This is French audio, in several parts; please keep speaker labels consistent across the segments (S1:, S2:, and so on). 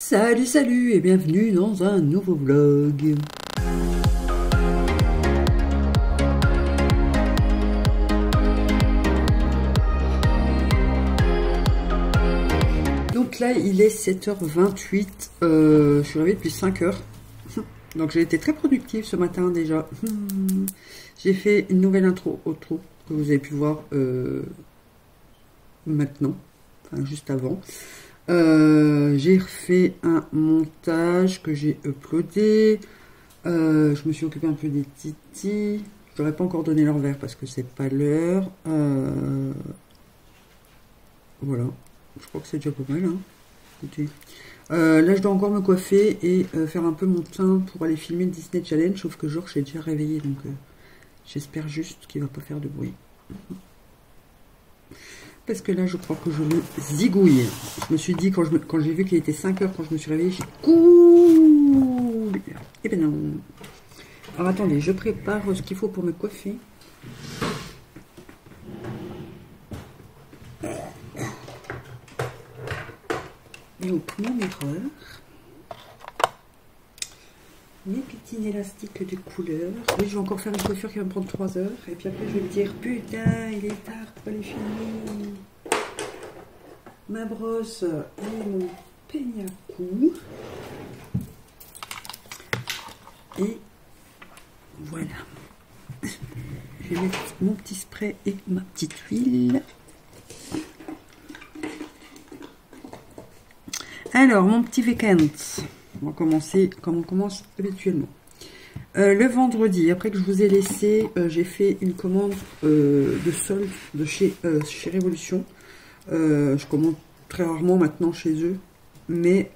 S1: Salut, salut et bienvenue dans un nouveau vlog. Donc là, il est 7h28. Euh, je suis arrivée depuis 5h. Donc j'ai été très productive ce matin déjà. J'ai fait une nouvelle intro auto que vous avez pu voir euh, maintenant, enfin juste avant. Euh, j'ai refait un montage que j'ai uploadé. Euh, je me suis occupé un peu des titis. Je n'aurais pas encore donné leur verre parce que c'est pas l'heure. Euh, voilà. Je crois que c'est déjà pas mal. Hein. là, je dois encore me coiffer et faire un peu mon teint pour aller filmer le Disney Challenge. Sauf que Georges est déjà réveillé. Donc, j'espère juste qu'il va pas faire de bruit parce que là, je crois que je me zigouille. Je me suis dit, quand j'ai vu qu'il était 5 heures, quand je me suis réveillée, j'ai cool. Eh ben non. Alors attendez, je prépare ce qu'il faut pour me coiffer. Donc, mon miroir mes petits élastiques de couleur. Oui, je vais encore faire une coiffure qui va me prendre 3 heures. Et puis après, je vais me dire, putain, il est tard pour aller finir. Ma brosse et mon peigne à cou. Et voilà. Je vais mettre mon petit spray et ma petite huile. Alors, mon petit week-end. On va commencer comme on commence habituellement. Euh, le vendredi, après que je vous ai laissé, euh, j'ai fait une commande euh, de solde de chez, chez Révolution. je commande très rarement maintenant chez eux, mais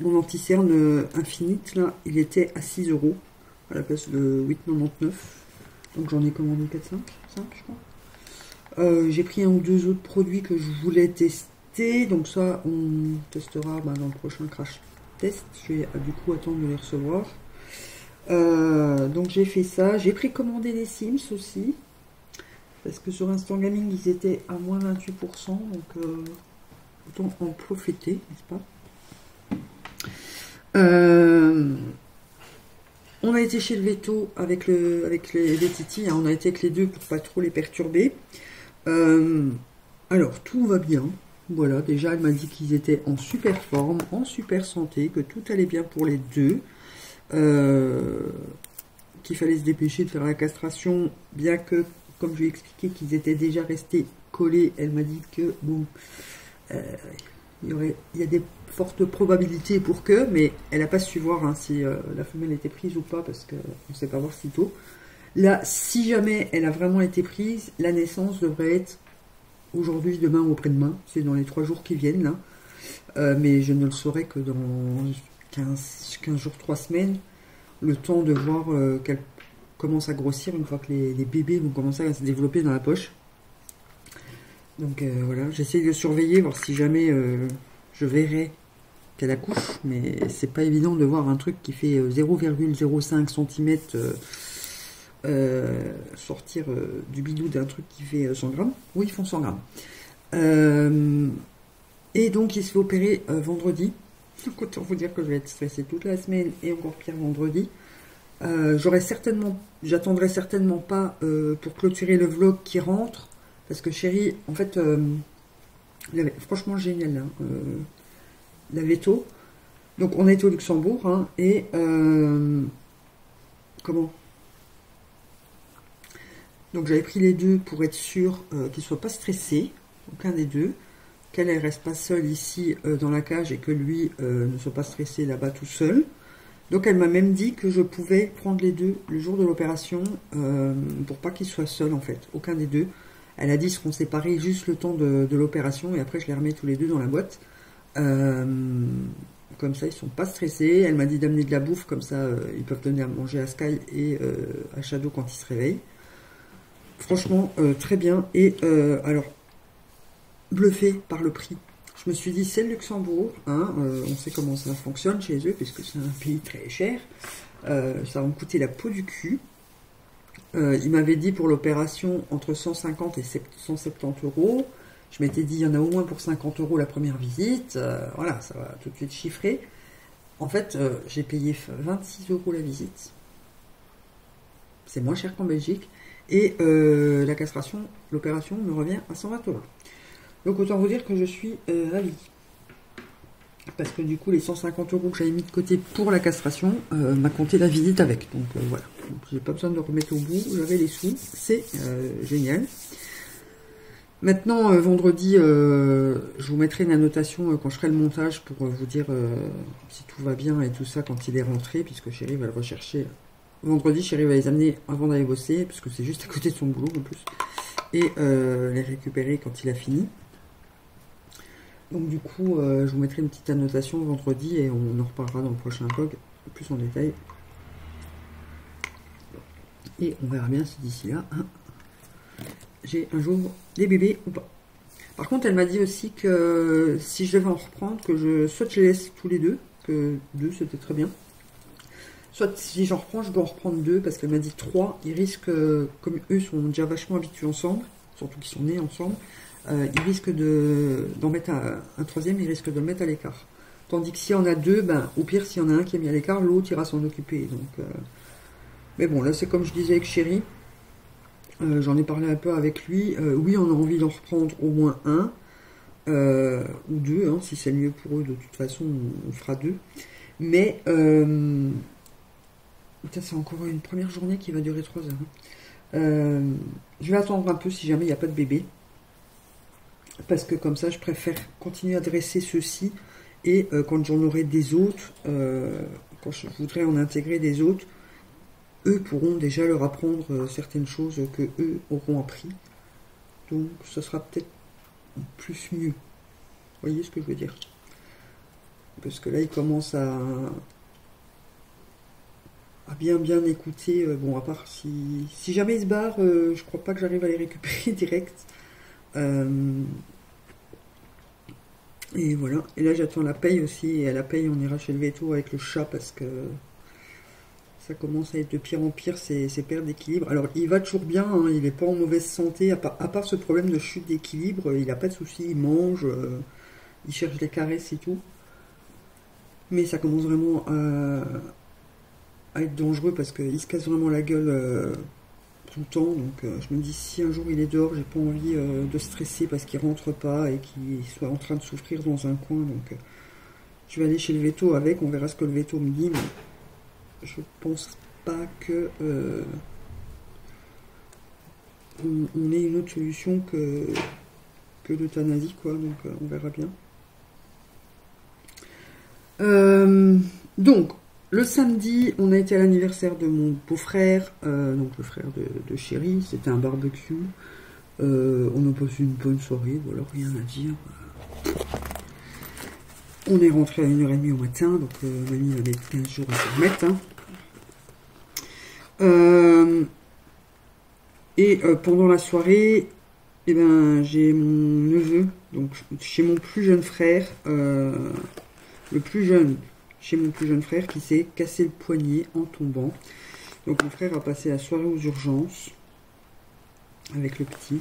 S1: mon anti-cerne Infinite, là, il était à 6 euros à la place de 8,99. Donc j'en ai commandé 4-5, 5 je crois. j'ai pris un ou deux autres produits que je voulais tester donc ça, on testera bah, dans le prochain crash test. Je vais du coup attendre de les recevoir. Euh, donc j'ai fait ça. J'ai précommandé les Sims aussi. Parce que sur Instant Gaming, ils étaient à moins 28%. Donc euh, autant en profiter, n'est-ce pas? Euh, on a été chez le veto avec, le, avec les, les hein. on a été avec les deux pour pas trop les perturber. alors, tout va bien. Voilà, déjà, elle m'a dit qu'ils étaient en super forme, en super santé, que tout allait bien pour les deux. Euh, qu'il fallait se dépêcher de faire la castration, bien que, comme je lui ai expliqué, qu'ils étaient déjà restés collés. Elle m'a dit que, bon, euh, il, y aurait, a des fortes probabilités pour que, mais elle n'a pas su voir hein, si euh, la femelle était prise ou pas, parce qu'on ne sait pas voir si tôt. Là, si jamais elle a vraiment été prise, la naissance devrait être aujourd'hui, demain ou après-demain. C'est dans les trois jours qui viennent là. Euh, mais je ne le saurai que dans 15, 15 jours, 3 semaines. Le temps de voir euh, qu'elle commence à grossir une fois que les, bébés vont commencer à se développer dans la poche. Donc euh, voilà, j'essaie de surveiller, voir si jamais je verrai qu'elle accouche. Mais c'est pas évident de voir un truc qui fait 0,05 cm euh, sortir euh, du bidou d'un truc qui fait 100 euh, grammes. Oui, ils font 100 grammes. et donc, il se fait opérer vendredi. Donc, autant vous dire que je vais être stressée toute la semaine et encore pire vendredi. J'aurais certainement, j'attendrai certainement pas pour clôturer le vlog qui rentre. Parce que chérie, en fait, franchement génial. Hein, la veto. Donc, on été au Luxembourg. Hein, et comment? Donc j'avais pris les deux pour être sûr euh, qu'ils ne soient pas stressés, aucun des deux, qu'elle ne reste pas seule ici euh, dans la cage et que lui euh, ne soit pas stressé là-bas tout seul. Donc elle m'a même dit que je pouvais prendre les deux le jour de l'opération pour pas qu'ils soient seuls en fait, aucun des deux. Elle a dit qu'ils seront séparés juste le temps de, l'opération et après je les remets tous les deux dans la boîte. comme ça ils sont pas stressés. Elle m'a dit d'amener de la bouffe, comme ça ils peuvent donner à manger à Sky et à Shadow quand ils se réveillent. Franchement, euh, très bien. Et euh, alors, bluffé par le prix. Je me suis dit, c'est le Luxembourg. Hein, euh, on sait comment ça fonctionne chez eux, puisque c'est un pays très cher. ça va me coûter la peau du cul. il m'avait dit pour l'opération entre 150 et 170 euros. Je m'étais dit, il y en a au moins pour 50 euros la première visite. Voilà, ça va tout de suite chiffrer. En fait, j'ai payé 26 euros la visite. C'est moins cher qu'en Belgique. Et euh, la castration, l'opération me revient à 120 euros. Donc autant vous dire que je suis ravie. Parce que du coup, les 150 euros que j'avais mis de côté pour la castration m'a compté la visite avec. Donc voilà. J'ai pas besoin de le remettre au bout. J'avais les sous. C'est génial. Maintenant, euh, vendredi, euh, je vous mettrai une annotation euh, quand je ferai le montage pour vous dire si tout va bien et tout ça quand il est rentré, puisque Chéri va le rechercher. Vendredi, Chéri va les amener avant d'aller bosser, puisque c'est juste à côté de son boulot en plus, et les récupérer quand il a fini. Donc du coup, je vous mettrai une petite annotation vendredi et on en reparlera dans le prochain vlog plus en détail. Et on verra bien si d'ici là, hein, j'ai un jour des bébés ou pas. Par contre, elle m'a dit aussi que si je devais en reprendre, que je soit je les laisse tous les deux, que deux c'était très bien. Soit si j'en reprends, je dois en reprendre deux parce qu'elle m'a dit trois. Ils risquent, comme eux sont déjà vachement habitués ensemble, surtout qu'ils sont nés ensemble, euh, ils risquent d'en mettre un, troisième, ils risquent de le mettre à l'écart. Tandis que s'il y en a deux, ben, au pire, s'il y en a un qui est mis à l'écart, l'autre ira s'en occuper. Donc, euh, Mais bon, là c'est comme je disais avec Chéri, euh, j'en ai parlé un peu avec lui. Euh, oui, on a envie d'en reprendre au moins un euh, ou deux, hein, si c'est mieux pour eux. De toute façon, on, fera deux. Mais c'est encore une première journée qui va durer trois heures. Hein. je vais attendre un peu si jamais il n'y a pas de bébé. Parce que comme ça, je préfère continuer à dresser ceux-ci. Et quand j'en aurai des autres, quand je voudrais en intégrer des autres, eux pourront déjà leur apprendre euh, certaines choses que eux auront appris. Donc ce sera peut-être plus mieux. Vous voyez ce que je veux dire? Parce que là, ils commencent à, à bien bien écouter. Euh, bon, à part si, si jamais ils se barrent, euh, je crois pas que j'arrive à les récupérer direct. et voilà. Et là, j'attends la paye aussi. Et à la paye, on ira chez le veto avec le chat parce que ça commence à être de pire en pire, ces, pertes d'équilibre. Alors, il va toujours bien, hein, il n'est pas en mauvaise santé, à part, ce problème de chute d'équilibre, il n'a pas de soucis, il mange, euh, il cherche des caresses et tout. Mais ça commence vraiment à, être dangereux parce qu'il se casse vraiment la gueule euh, tout le temps. Donc, euh, je me dis, si un jour il est dehors, j'ai pas envie de stresser parce qu'il rentre pas et qu'il soit en train de souffrir dans un coin. Donc, je vais aller chez le veto avec, on verra ce que le veto me dit je pense pas que euh, on, ait une autre solution que, que l'euthanasie, quoi. Donc euh, on verra bien. Euh, donc, le samedi, on a été à l'anniversaire de mon beau-frère, donc le frère de, Chéri. C'était un barbecue. on a passé une bonne soirée, voilà, rien à dire. On est rentré à 1h30 au matin, donc mamie avait 15 jours à se remettre. Hein. Euh, et euh, pendant la soirée, eh ben, j'ai mon neveu, donc chez mon plus jeune frère, euh, le plus jeune, chez mon plus jeune frère, qui s'est cassé le poignet en tombant. Donc mon frère a passé la soirée aux urgences avec le petit.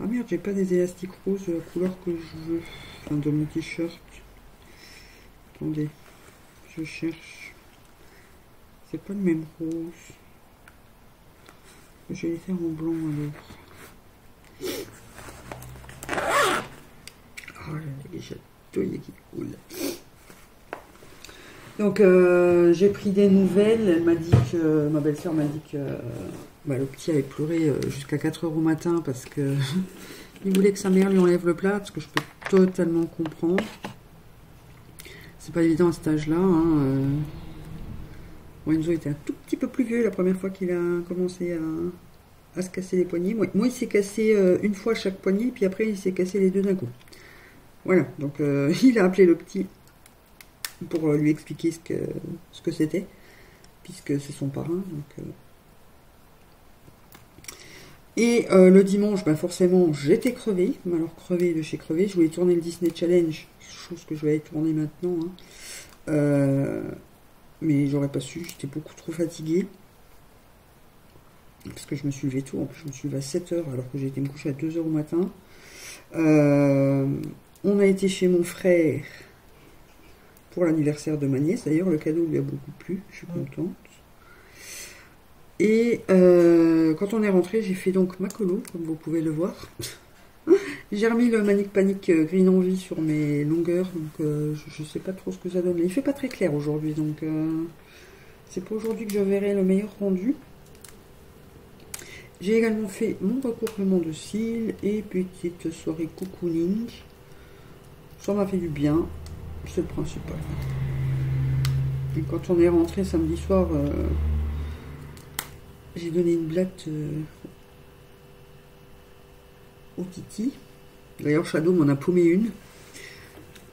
S1: Ah merde, j'ai pas des élastiques roses de la couleur que je veux. Enfin, de mon t-shirt. Attendez, je cherche. C'est pas le même rose. Je vais les faire en blanc alors. Oh, j'ai chatouilles qui coulent. Donc euh, j'ai pris des nouvelles. Elle m'a dit que ma belle-sœur m'a dit que bah, le petit avait pleuré euh, jusqu'à 4 heures au matin parce que il voulait que sa mère lui enlève le plat, parce que je peux totalement comprendre. C'est pas évident à cet âge-là. Hein, euh. Était un tout petit peu plus vieux la première fois qu'il a commencé à, se casser les poignets. Moi, il s'est cassé euh, une fois chaque poignet, puis après il s'est cassé les deux d'un coup. Voilà, donc euh, il a appelé le petit pour euh, lui expliquer ce que ce que c'était, puisque c'est son parrain. Et le dimanche, ben forcément, j'étais crevée. Alors crevé de chez crevé, je voulais tourner le Disney Challenge, chose que je vais aller tourner maintenant. Hein mais j'aurais pas su, j'étais beaucoup trop fatiguée. Parce que je me suis levée tôt, en je me suis levée à 7h alors que j'ai été me coucher à 2h au matin. Euh, on a été chez mon frère pour l'anniversaire de ma nièce. D'ailleurs, le cadeau lui a beaucoup plu. Je suis contente. Et euh, quand on est rentré, j'ai fait donc ma colo, comme vous pouvez le voir. j'ai remis le Manic Panic Green Envie sur mes longueurs, donc euh, je ne sais pas trop ce que ça donne. Il fait pas très clair aujourd'hui, donc c'est pas aujourd'hui que je verrai le meilleur rendu. J'ai également fait mon recouvrement de cils et petite soirée cocooning. Ça m'a fait du bien, c'est le principal. Et quand on est rentré samedi soir, euh, j'ai donné une blatte euh, au Titi. D'ailleurs, Shadow m'en a paumé une.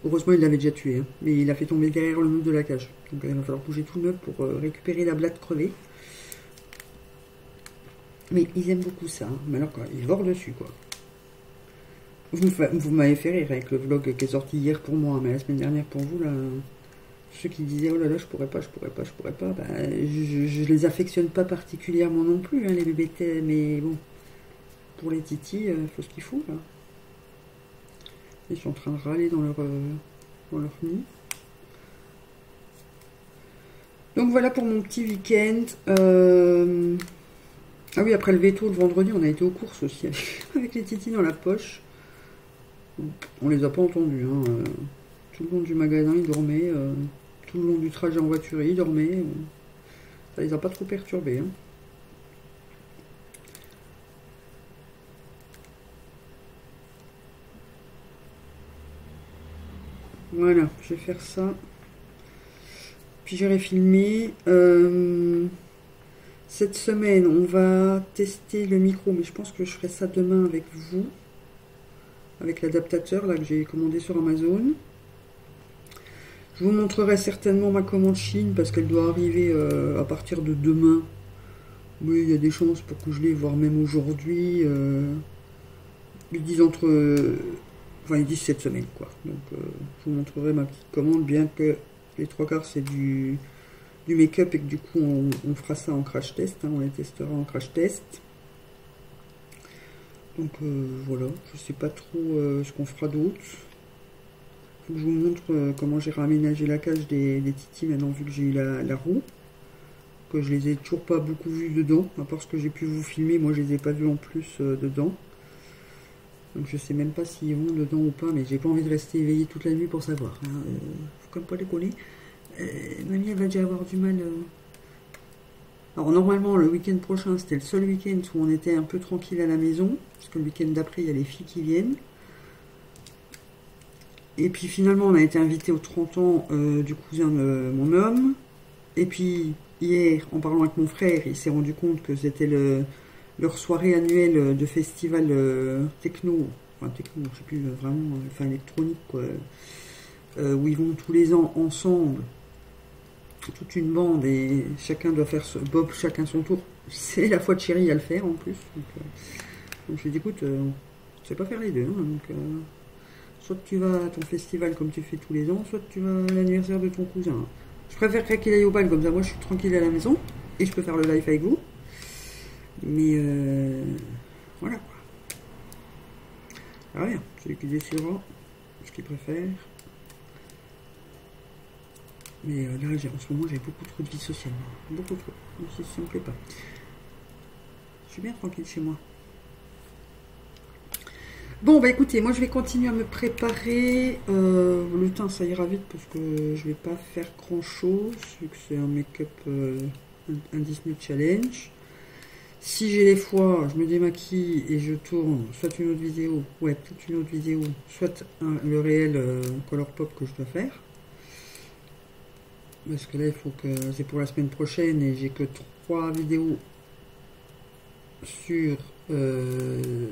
S1: Heureusement, il l'avait déjà tué, hein. mais il a fait tomber derrière le mur de la cage. Donc il va falloir bouger tout le meuble pour euh, récupérer la blatte crevée. Mais ils aiment beaucoup ça. Hein. Mais alors, quoi, ils volent dessus, quoi. Vous, m'avez fait rire avec le vlog qui est sorti hier pour moi, mais la semaine dernière pour vous, là. Ceux qui disaient, oh là là, je pourrais pas, je pourrais pas, je pourrais pas, bah, je, les affectionne pas particulièrement non plus, hein, les bébés mais bon. Pour les titis, il euh, faut ce qu'il faut, là. Ils sont en train de râler dans leur, euh, dans leur. Donc voilà pour mon petit week-end. Euh, ah oui, après le veto, le vendredi, on a été aux courses aussi, avec les titis dans la poche. On les a pas entendus. Hein. Euh, tout le long du magasin, ils dormaient. Euh, tout le long du trajet en voiture, ils dormaient. Euh. Ça les a pas trop perturbés. Hein. Voilà, je vais faire ça. Puis j'irai filmer. Cette semaine, on va tester le micro, mais je pense que je ferai ça demain avec vous. Avec l'adaptateur là que j'ai commandé sur Amazon. Je vous montrerai certainement ma commande Chine parce qu'elle doit arriver euh, à partir de demain. Oui, il y a des chances pour que je l'ai, voire même aujourd'hui. Euh, ils disent entre... enfin, ils disent cette semaine, quoi. Donc, euh, je vous montrerai ma petite commande, bien que les trois quarts, c'est du du make-up et que du coup on, fera ça en crash test, hein, on les testera en crash test. Donc euh, voilà, je sais pas trop euh, ce qu'on fera d'autre. Faut je vous montre euh, comment j'ai réaménagé la cage des, des titis maintenant vu que j'ai eu la, roue. Que je les ai toujours pas beaucoup vus dedans, à part ce que j'ai pu vous filmer, moi je les ai pas vus en plus dedans. Donc je sais même pas s'ils vont dedans ou pas, mais j'ai pas envie de rester éveillé toute la nuit pour savoir. Hein. faut comme pas. Euh, mamie, elle va déjà avoir du mal. Euh. Alors, normalement, le week-end prochain, c'était le seul week-end où on était un peu tranquille à la maison. Parce que le week-end d'après, il y a les filles qui viennent. Et puis finalement, on a été invité aux 30 ans euh, du cousin de mon homme. Et puis hier, en parlant avec mon frère, il s'est rendu compte que c'était le, leur soirée annuelle de festival techno, enfin techno, je sais plus vraiment, enfin électronique, quoi, où ils vont tous les ans ensemble toute une bande et chacun doit faire ce Bob chacun son tour. C'est la fois de chérie à le faire en plus. Donc, euh, je lui ai dit écoute, euh, sais pas faire les deux. Hein, donc, euh, soit tu vas à ton festival comme tu fais tous les ans, soit tu vas à l'anniversaire de ton cousin. Je préfère qu'il aille au bal comme ça, moi je suis tranquille à la maison et je peux faire le live avec vous. Mais voilà quoi. Ah rien, celui qui décidera ce qu'il préfère. Mais euh, là, en ce moment, j'ai beaucoup trop de vie sociale. Beaucoup trop. Ça ne me plaît pas. Je suis bien tranquille chez moi. Bon, bah écoutez, moi je vais continuer à me préparer. Euh, le temps, ça ira vite parce que je vais pas faire grand chose, vu que c'est un make-up, euh, un, Disney Challenge. Si j'ai les fois, je me démaquille et je tourne soit une autre vidéo, ouais, une autre vidéo, soit le réel Color Pop que je dois faire. Parce que là, il faut que c'est pour la semaine prochaine et j'ai que trois vidéos sur 7. Euh,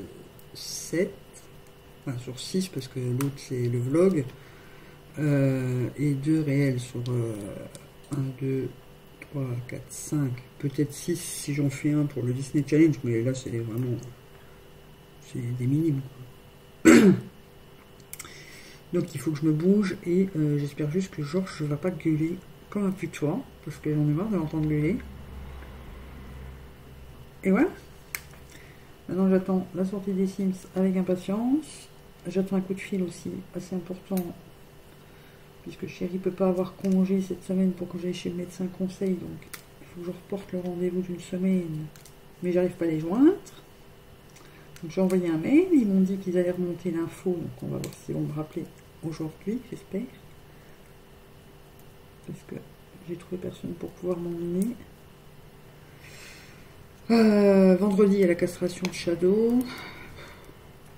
S1: enfin, sur 6 parce que l'autre c'est le vlog. Euh, et deux réels sur 1, 2, 3, 4, 5, peut-être 6 si j'en fais un pour le Disney Challenge, mais là c'est vraiment c'est des minimes. Donc il faut que je me bouge et euh, j'espère juste que Georges ne va pas gueuler comme un putois, parce que j'en ai marre de l'entendre gueuler. Et voilà. Maintenant, j'attends la sortie des Sims avec impatience. j'attends un coup de fil aussi, assez important, puisque chérie peut pas avoir congé cette semaine pour que j'aille chez le médecin conseil, donc il faut que je reporte le rendez-vous d'une semaine, mais j'arrive pas à les joindre. Donc j'ai envoyé un mail, ils m'ont dit qu'ils allaient remonter l'info, donc on va voir s'ils vont me rappeler aujourd'hui, j'espère. Parce que j'ai trouvé personne pour pouvoir m'emmener. Euh, vendredi, il y a la castration de Shadow.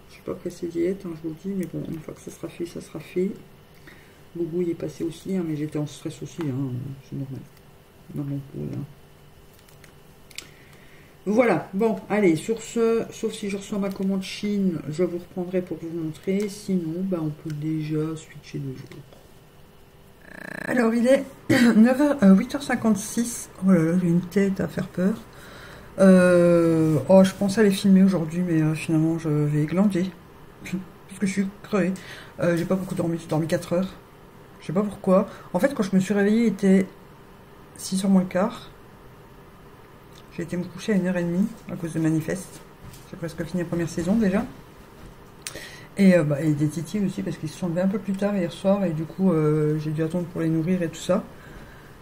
S1: Je suis pas pressée d'y être, hein, je vous le dis, mais bon, une fois que ça sera fait, ça sera fait. Boubou y est passé aussi, hein, mais j'étais en stress aussi, hein, c'est normal. Dans mon Voilà, bon, allez, sur ce, sauf si je reçois ma commande Chine, je vous reprendrai pour vous montrer. Sinon, bah, on peut déjà switcher le jour. Alors, il est 9h, 8h56. Euh, oh là là, j'ai une tête à faire peur. Euh, oh, je pensais les filmer aujourd'hui, mais euh, finalement, je vais glander. Parce que je suis crevée. Euh, j'ai pas beaucoup dormi, j'ai dormi 4 heures. Je sais pas pourquoi. En fait, quand je me suis réveillée, il était 6h moins le quart. J'ai été me coucher à 1h30 à cause de Manifeste. J'ai presque fini la première saison déjà. Et, bah, et des titis aussi, parce qu'ils se sont levés un peu plus tard hier soir, et du coup, j'ai dû attendre pour les nourrir et tout ça.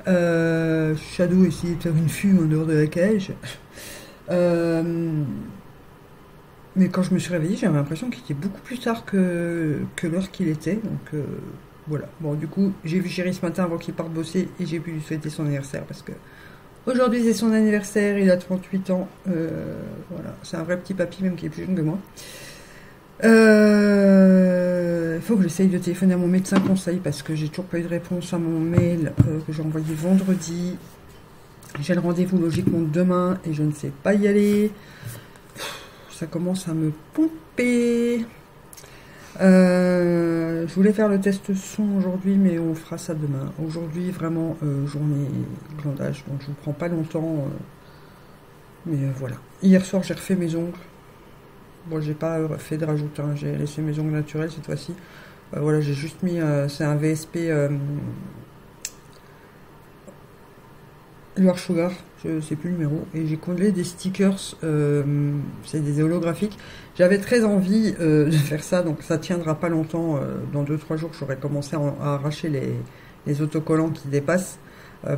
S1: Shadow essayait de faire une fume en dehors de la cage. Euh, mais quand je me suis réveillée, j'avais l'impression qu'il était beaucoup plus tard que, que l'heure qu'il était. Donc euh, voilà. Bon, du coup, j'ai vu Chéri ce matin avant qu'il parte bosser et j'ai pu lui souhaiter son anniversaire parce que aujourd'hui c'est son anniversaire, il a 38 ans. Euh, voilà, c'est un vrai petit papy, même qui est plus jeune que moi. Il faut que j'essaye de téléphoner à mon médecin conseil parce que j'ai toujours pas eu de réponse à mon mail que j'ai envoyé vendredi. J'ai le rendez-vous logiquement demain et je ne sais pas y aller. Ça commence à me pomper. Euh, je voulais faire le test son aujourd'hui, mais on fera ça demain. Aujourd'hui, vraiment, euh, journée glandage, donc je ne prends pas longtemps. Euh, mais voilà. Hier soir, j'ai refait mes ongles. Bon, j'ai pas fait de rajout, hein. j'ai laissé mes ongles naturels cette fois-ci. voilà, j'ai juste mis, c'est un VSP Loire Sugar, je sais plus le numéro, et j'ai collé des stickers, euh, c'est des holographiques. J'avais très envie euh, de faire ça, donc ça tiendra pas longtemps. Euh, dans 2-3 jours, j'aurais commencé à, arracher les, autocollants qui dépassent.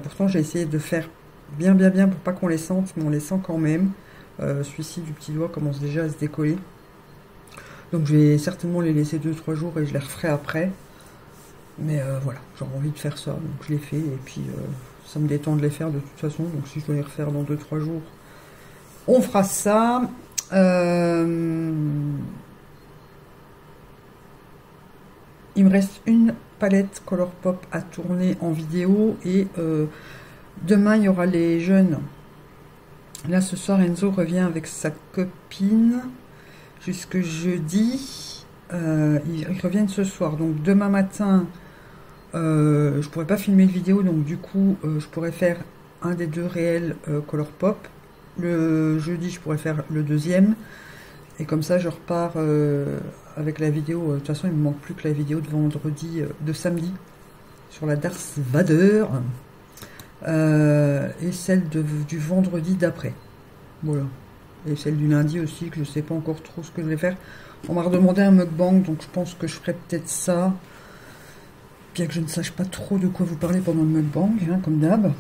S1: pourtant, j'ai essayé de faire bien, bien, bien pour pas qu'on les sente, mais on les sent quand même. Celui-ci du petit doigt commence déjà à se décoller. Donc, je vais certainement les laisser 2-3 jours et je les referai après. Mais voilà, j'aurais envie de faire ça, donc je l'ai fait, et puis ça me détend de les faire de toute façon. Donc si je dois les refaire dans 2-3 jours, on fera ça. Euh, il me reste une palette Color Pop à tourner en vidéo et euh, demain il y aura les jeunes. Là ce soir Enzo revient avec sa copine jusque jeudi. Euh, ils reviennent ce soir. Donc demain matin, euh, je pourrais pas filmer une vidéo, donc du coup, euh, je pourrais faire un des deux réels euh, Color Pop. Le jeudi, je pourrais faire le deuxième. Et comme ça, je repars avec la vidéo. De toute façon, il me manque plus que la vidéo de vendredi, de samedi, sur la Darth Vader. Et celle du vendredi d'après. Voilà. Et celle du lundi aussi, que je sais pas encore trop ce que je vais faire. On m'a redemandé un mukbang, donc je pense que je ferai peut-être ça bien que je ne sache pas trop de quoi vous parler pendant le mukbang, hein, comme d'hab,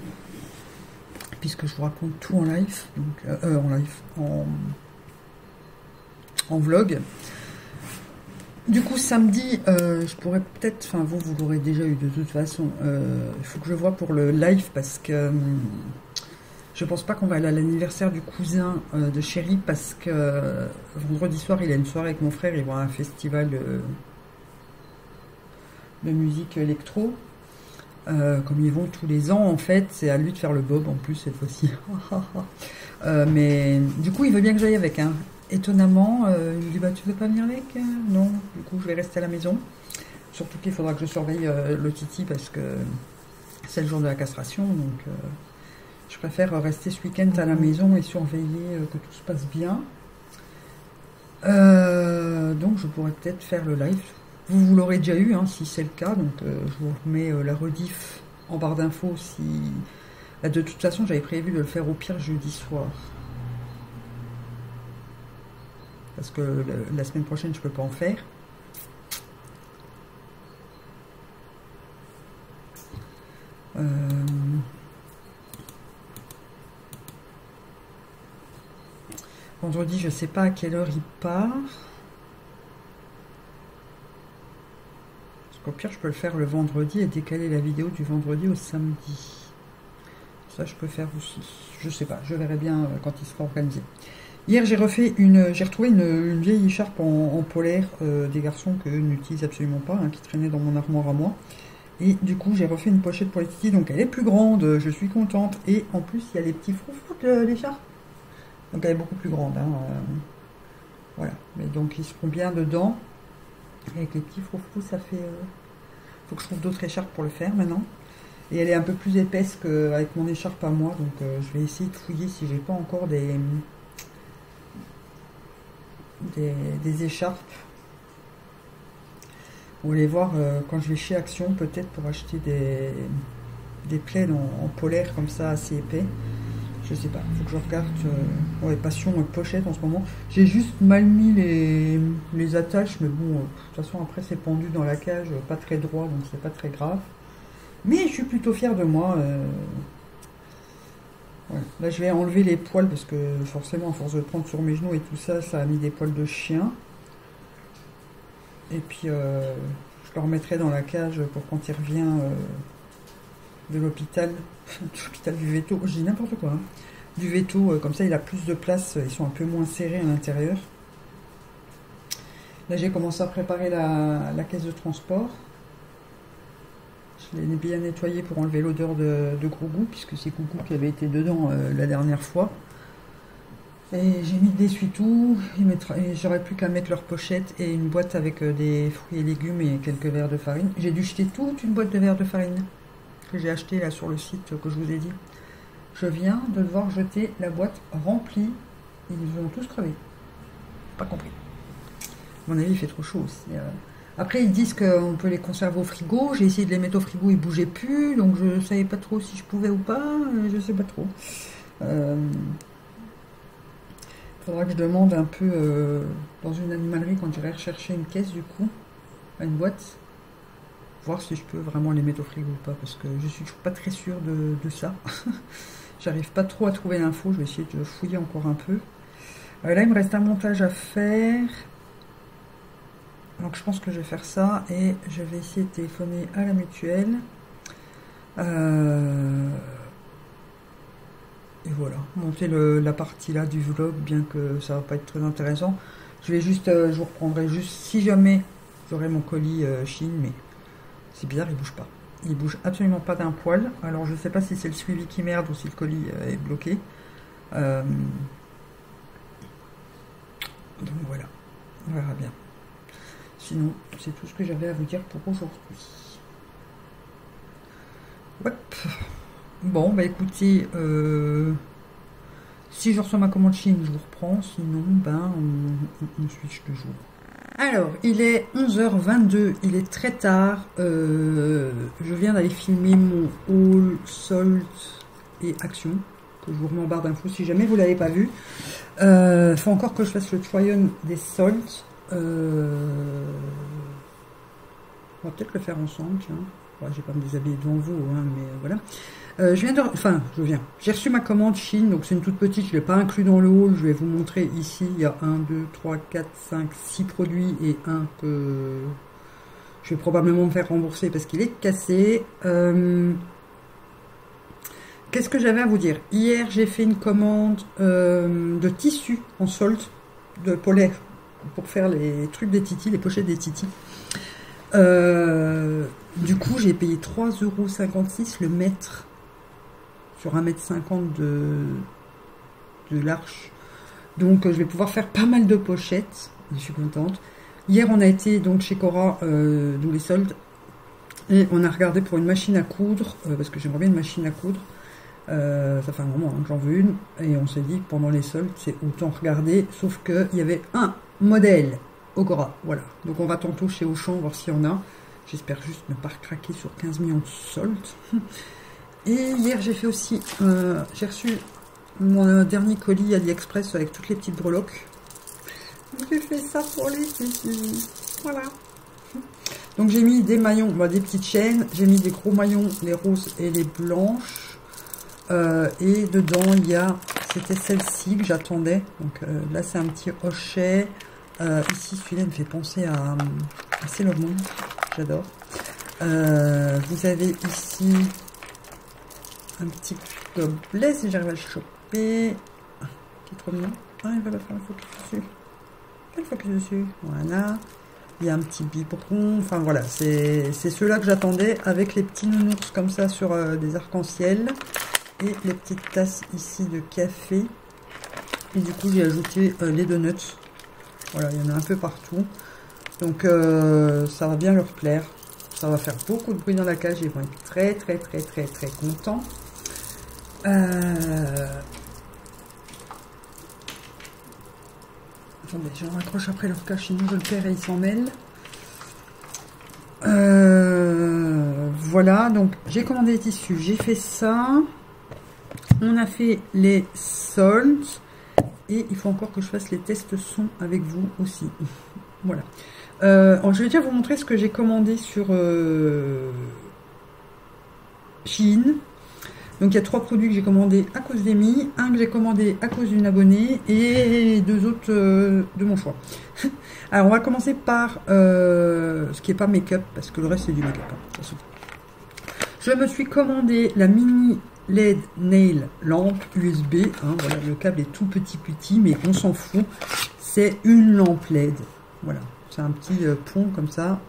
S1: puisque je vous raconte tout en live, donc euh, euh, en live, en, vlog. Du coup, samedi, euh, je pourrais peut-être, enfin vous, vous l'aurez déjà eu de toute façon, il faut que je vois pour le live parce que je pense pas qu'on va aller à l'anniversaire du cousin de chéri parce que vendredi soir, il a une soirée avec mon frère, il va à un festival de musique électro. Euh, comme ils vont tous les ans, en fait, c'est à lui de faire le bob en plus cette fois-ci. Euh, mais du coup, il veut bien que j'aille avec. Hein. Étonnamment, euh, il me dit bah, Tu veux pas venir avec Non, du coup, je vais rester à la maison. Surtout qu'il faudra que je surveille le Titi parce que c'est le jour de la castration. Donc, je préfère rester ce week-end à la maison et surveiller que tout se passe bien. donc, je pourrais peut-être faire le live vous, vous l'aurez déjà eu, hein, si c'est le cas. Donc, euh, je vous remets euh, la rediff en barre d'infos. Si... Bah, de toute façon, j'avais prévu de le faire au pire jeudi soir parce que la semaine prochaine, je ne peux pas en faire. Euh, vendredi, je ne sais pas à quelle heure il part. Parce qu'au pire, je peux le faire le vendredi et décaler la vidéo du vendredi au samedi. Ça, je peux faire aussi. Je sais pas, je verrai bien euh, quand il sera organisé. Hier, j'ai refait une, j'ai retrouvé une, vieille écharpe en, polaire euh, des garçons que n'utilise absolument pas, hein, qui traînait dans mon armoire à moi. Et du coup, j'ai refait une pochette pour les titis, donc elle est plus grande, je suis contente. Et en plus, il y a les petits froufrous de l'écharpe. Donc elle est beaucoup plus grande. Hein, euh, voilà. Mais donc ils seront bien dedans. avec les petits froufrous, ça fait... Euh, faut que je trouve d'autres écharpes pour le faire maintenant. Et elle est un peu plus épaisse qu'avec mon écharpe à moi. Donc euh, je vais essayer de fouiller si j'ai pas encore des, des, écharpes. Vous allez voir quand je vais chez Action peut-être pour acheter des, des en, polaire comme ça assez épais. Je sais pas, faut que je regarde. Euh, ouais, passion euh, pochette en ce moment. J'ai juste mal mis les, les attaches, mais bon, euh, de toute façon après c'est pendu dans la cage, pas très droit, donc c'est pas très grave. Mais je suis plutôt fière de moi. Là je vais enlever les poils parce que forcément à force de prendre sur mes genoux et tout ça, ça a mis des poils de chien. Et puis je le remettrai dans la cage pour quand il revient de l'hôpital, l'hôpital du veto, je dis n'importe quoi, hein. du veto, euh, comme ça il a plus de place, ils sont un peu moins serrés à l'intérieur. Là j'ai commencé à préparer la, caisse de transport. Je l'ai bien nettoyé pour enlever l'odeur de, gros goût, puisque c'est Coucou qui avait été dedans euh, la dernière fois. Et j'ai mis des essuie-tout, j'aurais plus qu'à mettre leur pochette et une boîte avec euh, des fruits et légumes et quelques verres de farine. J'ai dû jeter toute une boîte de verres de farine j'ai acheté là sur le site que je vous ai dit. Je viens de devoir jeter la boîte remplie. Ils ont tous crevé. Pas compris. À mon avis, il fait trop chaud aussi. Euh. Après, ils disent qu'on peut les conserver au frigo. J'ai essayé de les mettre au frigo, ils bougeaient plus. Donc, je ne savais pas trop si je pouvais ou pas. Euh, je sais pas trop. Il euh, faudra que je demande un peu dans une animalerie quand j'irai rechercher une caisse, du coup, une boîte voir si je peux vraiment les mettre au frigo ou pas, parce que je suis toujours pas très sûre de, ça. J'arrive pas trop à trouver l'info, je vais essayer de fouiller encore un peu. Euh, là, il me reste un montage à faire. Donc je pense que je vais faire ça et je vais essayer de téléphoner à la mutuelle. Euh, et voilà, monter la partie là du vlog, bien que ça va pas être très intéressant. Je vais juste, euh, je vous reprendrai juste si jamais j'aurai mon colis Chine, mais c'est bizarre, il bouge pas. Il bouge absolument pas d'un poil. Alors je sais pas si c'est le suivi qui merde ou si le colis euh, est bloqué. Euh, donc voilà, on verra bien. Sinon, c'est tout ce que j'avais à vous dire pour aujourd'hui. Ouais. Bon, bah écoutez, euh, si je reçois ma commande Chine, je vous reprends. Sinon, ben, on, on switch de jour. Alors, il est 11h22, il est très tard. Euh, je viens d'aller filmer mon haul, sold et action, que je vous remets en barre d'infos si jamais vous ne l'avez pas vu. Il euh, faut encore que je fasse le trial des soldes. Euh, on va peut-être le faire ensemble, tiens. je ne vais pas me déshabiller devant vous, hein, mais voilà. Euh, je viens de... Enfin, je viens. J'ai reçu ma commande Chine, donc c'est une toute petite, je ne l'ai pas inclus dans le haul. Je vais vous montrer ici, il y a 1, 2, 3, 4, 5, 6 produits et un que je vais probablement me faire rembourser parce qu'il est cassé. Euh, qu'est-ce que j'avais à vous dire? Hier, j'ai fait une commande euh, de tissu en solde, de polaire, pour faire les trucs des titis, les pochettes des titis. du coup, j'ai payé 3,56€ le mètre sur 1m50 de, de l'arche. Donc je vais pouvoir faire pas mal de pochettes. Je suis contente. Hier on a été donc chez Cora, euh, d'où les soldes. Et on a regardé pour une machine à coudre, euh, parce que j'aimerais bien une machine à coudre. Euh, ça fait un moment hein, que j'en veux une. Et on s'est dit que pendant les soldes, c'est autant regarder. Sauf qu'il y avait un modèle au Cora. Voilà. Donc on va tantôt chez Auchan voir s'il y en a. J'espère juste ne pas craquer sur 15 millions de soldes. Et hier, j'ai fait aussi, euh, j'ai reçu mon euh, dernier colis AliExpress avec toutes les petites breloques. J'ai fait ça pour les filles. Voilà. Donc j'ai mis des maillons, bah, des petites chaînes, j'ai mis des gros maillons, les roses et les blanches. Euh, et dedans il y a, c'était celle-ci que j'attendais. Donc euh, là c'est un petit hochet. Euh, ici celui-là me fait penser à, à j'adore. vous avez ici un petit gobelet si j'arrive à le choper. Ah, qui est trop mignon. Ah, il va la faire le focus dessus. Le focus dessus. Voilà. Il y a un petit biberon. Enfin voilà, c'est ceux-là que j'attendais avec les petits nounours comme ça sur des arcs-en-ciel. Les petites tasses ici de café. Et du coup, j'ai ajouté euh, les donuts. Voilà, il y en a un peu partout. Donc, euh, ça va bien leur plaire. Ça va faire beaucoup de bruit dans la cage. Ils vont être très, très, très, très, très contents. Euh... Attendez, je raccroche après leur cache, sinon je le perds et il s'en mêle. Euh, voilà, donc j'ai commandé les tissus, j'ai fait ça. On a fait les soldes. Et il faut encore que je fasse les tests son avec vous aussi. voilà. Euh, je vais déjà vous montrer ce que j'ai commandé sur euh, Chine. Donc il y a trois produits que j'ai commandés à cause d'Emmy, un que j'ai commandé à cause d'une abonnée et deux autres euh, de mon choix. Alors on va commencer par euh, ce qui n'est pas make-up parce que le reste c'est du make-up. Hein, je me suis commandé la mini LED Nail lampe USB. Hein, voilà, le câble est tout petit petit mais on s'en fout. C'est une lampe LED. Voilà, c'est un petit euh, pont comme ça.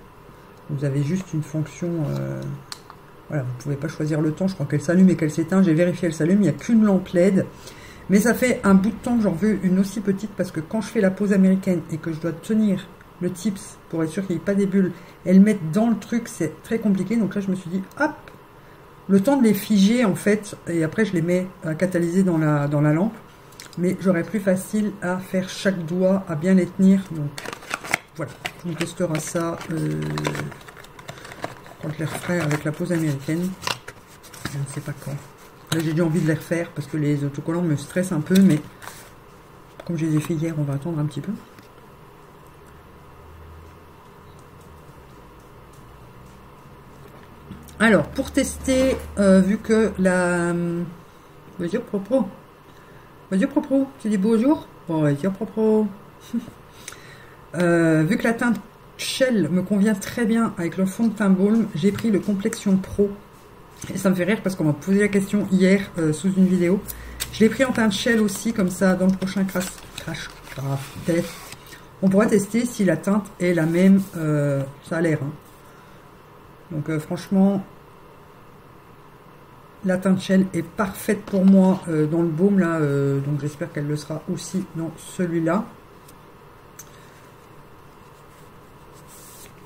S1: Vous avez juste une fonction voilà, vous ne pouvez pas choisir le temps, je crois qu'elle s'allume et qu'elle s'éteint. J'ai vérifié, elle s'allume, il n'y a qu'une lampe LED. Mais ça fait un bout de temps que j'en veux une aussi petite parce que quand je fais la pause américaine et que je dois tenir le tips pour être sûr qu'il n'y ait pas des bulles et le dans le truc, c'est très compliqué. Donc là, je me suis dit, hop, le temps de les figer en fait, et après je les mets à catalyser dans la, lampe. Mais j'aurais plus facile à faire chaque doigt, à bien les tenir. Donc voilà, on testera ça. Euh, quand je les referai avec la pause américaine. Je ne sais pas quand. Là, j'ai déjà envie de les refaire parce que les autocollants me stressent un peu, mais comme je les ai fait hier, on va attendre un petit peu. Alors, pour tester, euh, vu que la... Bonjour. Bonjour, propre. Tu dis bonjour? Bonjour, propre. euh, vu que la teinte Shell me convient très bien avec le fond de teint baume. J'ai pris le Complexion Pro. Et ça me fait rire parce qu'on m'a posé la question hier euh, sous une vidéo. Je l'ai pris en teint Shell aussi, comme ça, dans le prochain crash, crash test. On pourra tester si la teinte est la même. Euh, ça a l'air. Hein. Donc franchement, la teinte Shell est parfaite pour moi dans le baume là. donc j'espère qu'elle le sera aussi dans celui-là.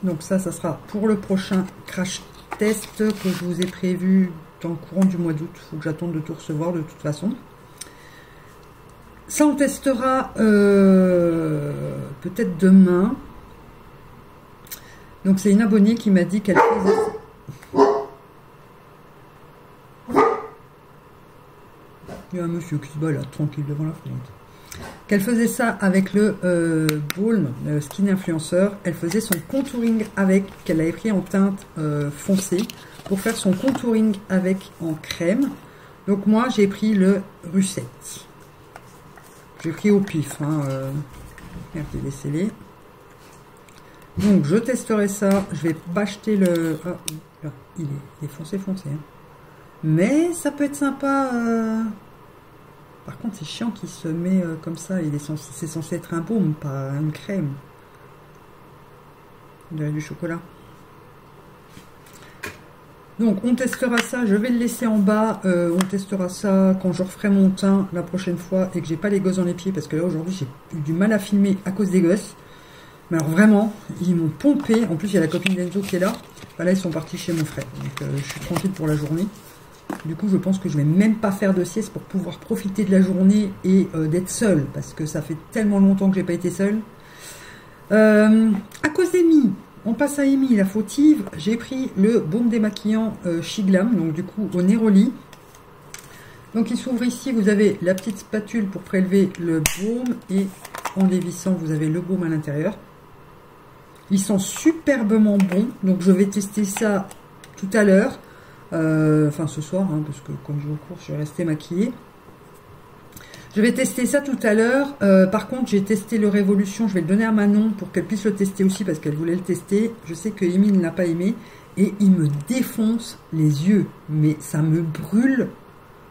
S1: Donc ça, ça sera pour le prochain crash test que je vous ai prévu dans le courant du mois d'août. Il faut que j'attende de tout recevoir de toute façon. Ça, on testera euh, peut-être demain. Donc c'est une abonnée qui m'a dit qu'elle. Il y a un monsieur qui se là, tranquille devant la fenêtre qu'elle faisait ça avec le euh, Balm Skin Influencer. Elle faisait son contouring avec, qu'elle avait pris en teinte euh, foncée pour faire son contouring avec en crème. Donc moi, j'ai pris le Russette. J'ai pris au pif. Hein, euh, merde, les Donc je testerai ça. Je vais pas acheter le... Ah, il, est, foncé foncé. Hein. Mais ça peut être sympa... Euh, par contre, c'est chiant qu'il se met euh, comme ça. Il est c'est censé être un baume, pas une crème. Il du chocolat. Donc, on testera ça. Je vais le laisser en bas. Euh, on testera ça quand je referai mon teint la prochaine fois et que j'ai pas les gosses dans les pieds parce que là, aujourd'hui, j'ai eu du mal à filmer à cause des gosses. Mais alors, vraiment, ils m'ont pompé. En plus, il y a la copine d'Enzo qui est là. là, ils sont partis chez mon frère. Donc, euh, je suis tranquille pour la journée. Du coup, je pense que je vais même pas faire de sieste pour pouvoir profiter de la journée et euh, d'être seule, parce que ça fait tellement longtemps que j'ai pas été seule. Euh, à cause d'Emmy, on passe à Amy, la fautive. J'ai pris le baume démaquillant euh, Shiglam, donc du coup au Neroli. Donc il s'ouvre ici, vous avez la petite spatule pour prélever le baume et en dévissant, vous avez le baume à l'intérieur. Ils sont superbement bons. Donc je vais tester ça tout à l'heure. Euh, enfin ce soir, hein, parce que comme je vous cours, je vais rester maquillée. Je vais tester ça tout à l'heure. Euh, par contre, j'ai testé le Révolution. Je vais le donner à Manon pour qu'elle puisse le tester aussi parce qu'elle voulait le tester. Je sais que Emile ne l'a pas aimé. Et il me défonce les yeux. Mais ça me brûle.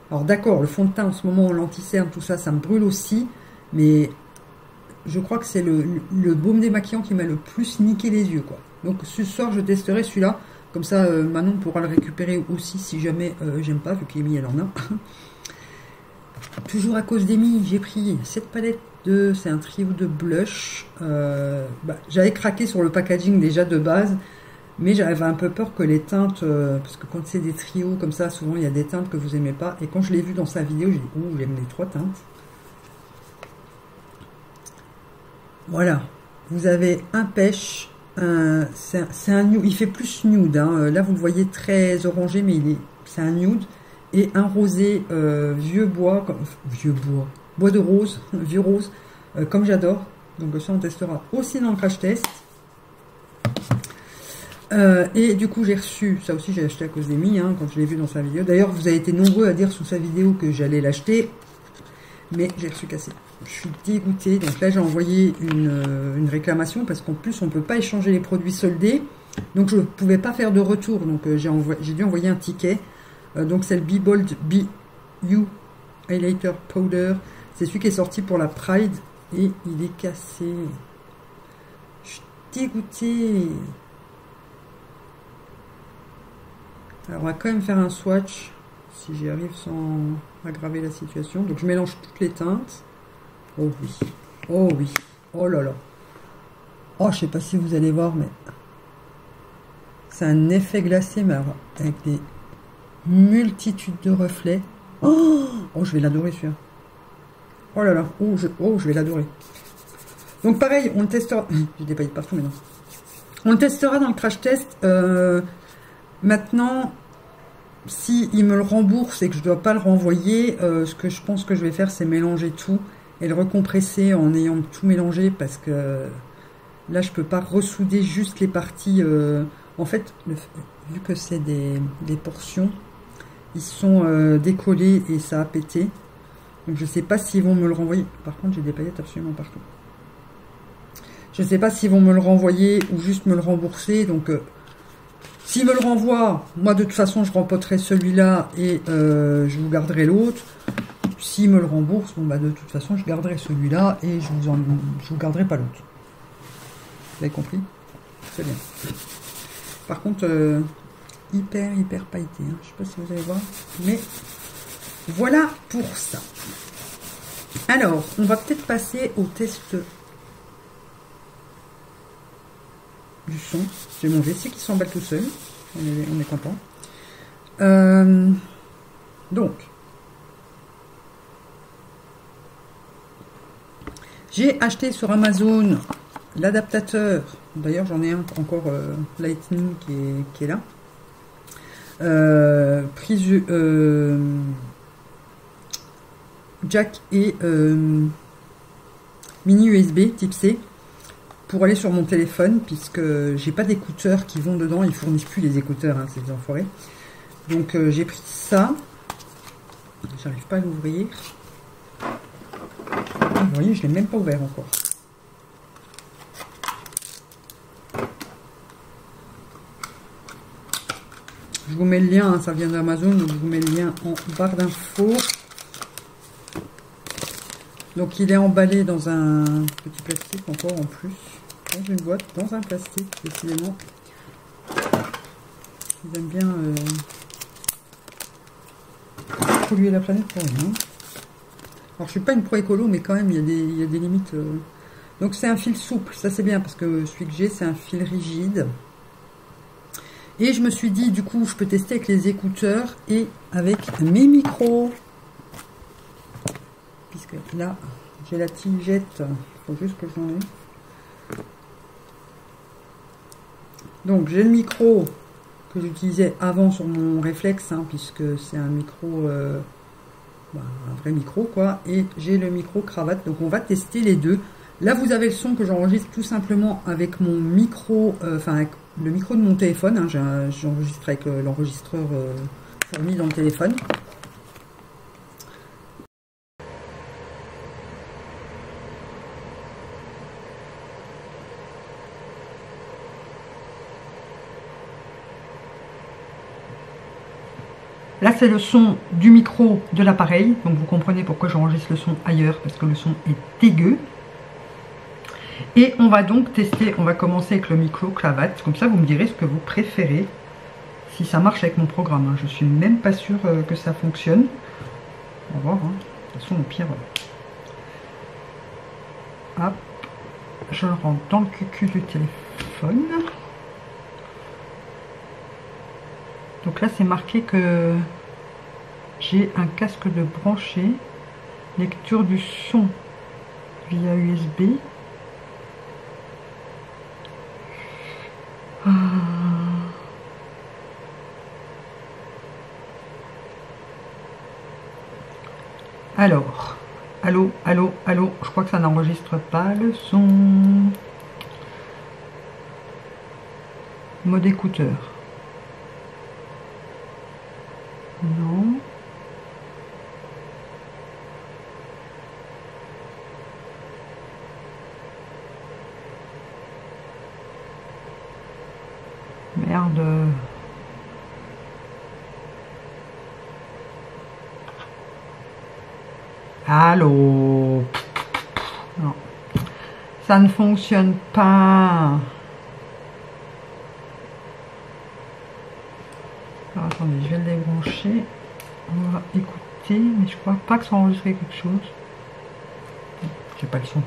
S1: Alors d'accord, le fond de teint en ce moment, l'anti-cerne, tout ça, ça me brûle aussi. Mais je crois que c'est le, le, baume démaquillant qui m'a le plus niqué les yeux. quoi. Donc ce soir, je testerai celui-là. Comme ça, euh, Manon pourra le récupérer aussi si jamais euh, j'aime pas, vu qu'Emile elle en a. Toujours à cause d'Emile, j'ai pris cette palette de... C'est un trio de blush. Euh, bah, j'avais craqué sur le packaging déjà de base. Mais j'avais un peu peur que les teintes... parce que quand c'est des trios comme ça, souvent il y a des teintes que vous aimez pas. Et quand je l'ai vu dans sa vidéo, j'ai dit, oh, j'aime les trois teintes. Voilà. Vous avez un pêche. C'est un, nude. Il fait plus nude. Hein. Là, vous le voyez très orangé, mais est, c'est un nude. Et un rosé euh, vieux bois, vieux bois, bois de rose, vieux rose, euh, comme j'adore. Donc ça, on testera aussi dans le crash test. Euh, et du coup, j'ai reçu, ça aussi j'ai acheté à cause d'Emmy, hein, quand je l'ai vu dans sa vidéo. D'ailleurs, vous avez été nombreux à dire sous sa vidéo que j'allais l'acheter, mais j'ai reçu cassé je suis dégoûtée. Donc là, j'ai envoyé euh, une, réclamation parce qu'en plus, on ne peut pas échanger les produits soldés. Donc, je ne pouvais pas faire de retour. Donc, euh, j'ai dû envoyer un ticket. Euh, donc, c'est le Be Bold Be Highlighter Powder. C'est celui qui est sorti pour la Pride. Et il est cassé. Je suis dégoûtée. Alors, on va quand même faire un swatch. Si j'y arrive sans aggraver la situation. Donc, je mélange toutes les teintes. Oh oui. Oh oui. Oh là là. Oh, je sais pas si vous allez voir, mais c'est un effet glacé, mais avec des multitudes de reflets. Oh, je vais l'adorer celui-là. Oh là là. Oh, je, oh, je vais l'adorer. Donc pareil, on le testera. J'ai des paillettes partout maintenant. On le testera dans le crash test. Euh, maintenant, si me le rembourse et que je ne dois pas le renvoyer, euh, ce que je pense que je vais faire, c'est mélanger tout et le recompresser en ayant tout mélangé parce que là je peux pas ressouder juste les parties euh, en fait vu que c'est des, portions ils sont euh, décollés et ça a pété. Donc je sais pas s'ils vont me le renvoyer. Par contre j'ai des paillettes absolument partout. Je sais pas s'ils vont me le renvoyer ou juste me le rembourser. Donc euh, s'ils me le renvoient moi de toute façon je rempoterai celui-là et je vous garderai l'autre s'il me le rembourse, bon, bah, de toute façon, je garderai celui-là et je vous, je vous garderai pas l'autre. Vous avez compris? C'est bien. Par contre, euh, hyper, hyper pailleté. Hein. Je sais pas si vous allez voir. Mais voilà pour ça. Alors, on va peut-être passer au test du son. J'ai mon WC qui s'emballe tout seul. On est, on est content. Euh, donc, J'ai acheté sur Amazon l'adaptateur. D'ailleurs, j'en ai un encore euh, Lightning qui est, là. Euh, prise euh, jack et mini USB type C pour aller sur mon téléphone puisque j'ai pas d'écouteurs qui vont dedans. Ils fournissent plus les écouteurs, hein, ces enfoirés. Donc j'ai pris ça. J'arrive pas à l'ouvrir. Voyez, je ne l'ai même pas ouvert encore. Je vous mets le lien, hein, ça vient d'Amazon, donc je vous mets le lien en barre d'infos. Donc il est emballé dans un petit plastique encore en plus, dans une boîte, dans un plastique, décidément. Ils aiment bien euh, polluer la planète. Alors, je suis pas une pro écolo, mais quand même, il y a des, limites. Euh. Donc, c'est un fil souple. Ça, c'est bien, parce que celui que j'ai, c'est un fil rigide. Et je me suis dit, du coup, je peux tester avec les écouteurs et avec mes micros. Puisque là, j'ai la tigette. Il faut juste que j'en ai. Donc, j'ai le micro que j'utilisais avant sur mon réflexe, hein, puisque c'est un micro... Euh, un vrai micro quoi et j'ai le micro cravate donc on va tester les deux Là, vous avez le son que j'enregistre tout simplement avec mon micro, euh, enfin le micro de mon téléphone. Hein. J'enregistre avec euh, l'enregistreur euh, fourni dans le téléphone. C'est le son du micro de l'appareil. Donc, vous comprenez pourquoi j'enregistre le son ailleurs, parce que le son est dégueu. Et on va donc tester, on va commencer avec le micro cravate. Comme ça, vous me direz ce que vous préférez. Si ça marche avec mon programme. Hein. Je suis même pas sûr euh, que ça fonctionne. On va voir. Hein. De toute façon, au pire... Hop. Je rentre dans le cucu du téléphone. Donc là, c'est marqué que j'ai un casque de branché, lecture du son via USB. Ah. Alors, allô, allô, allô, je crois que ça n'enregistre pas le son. Mode écouteur. Non. Merde. Allô Non. Ça ne fonctionne pas. attendez, je vais le débrancher. On va écouter, mais je crois pas que ça enregistre quelque chose. J'ai pas le son.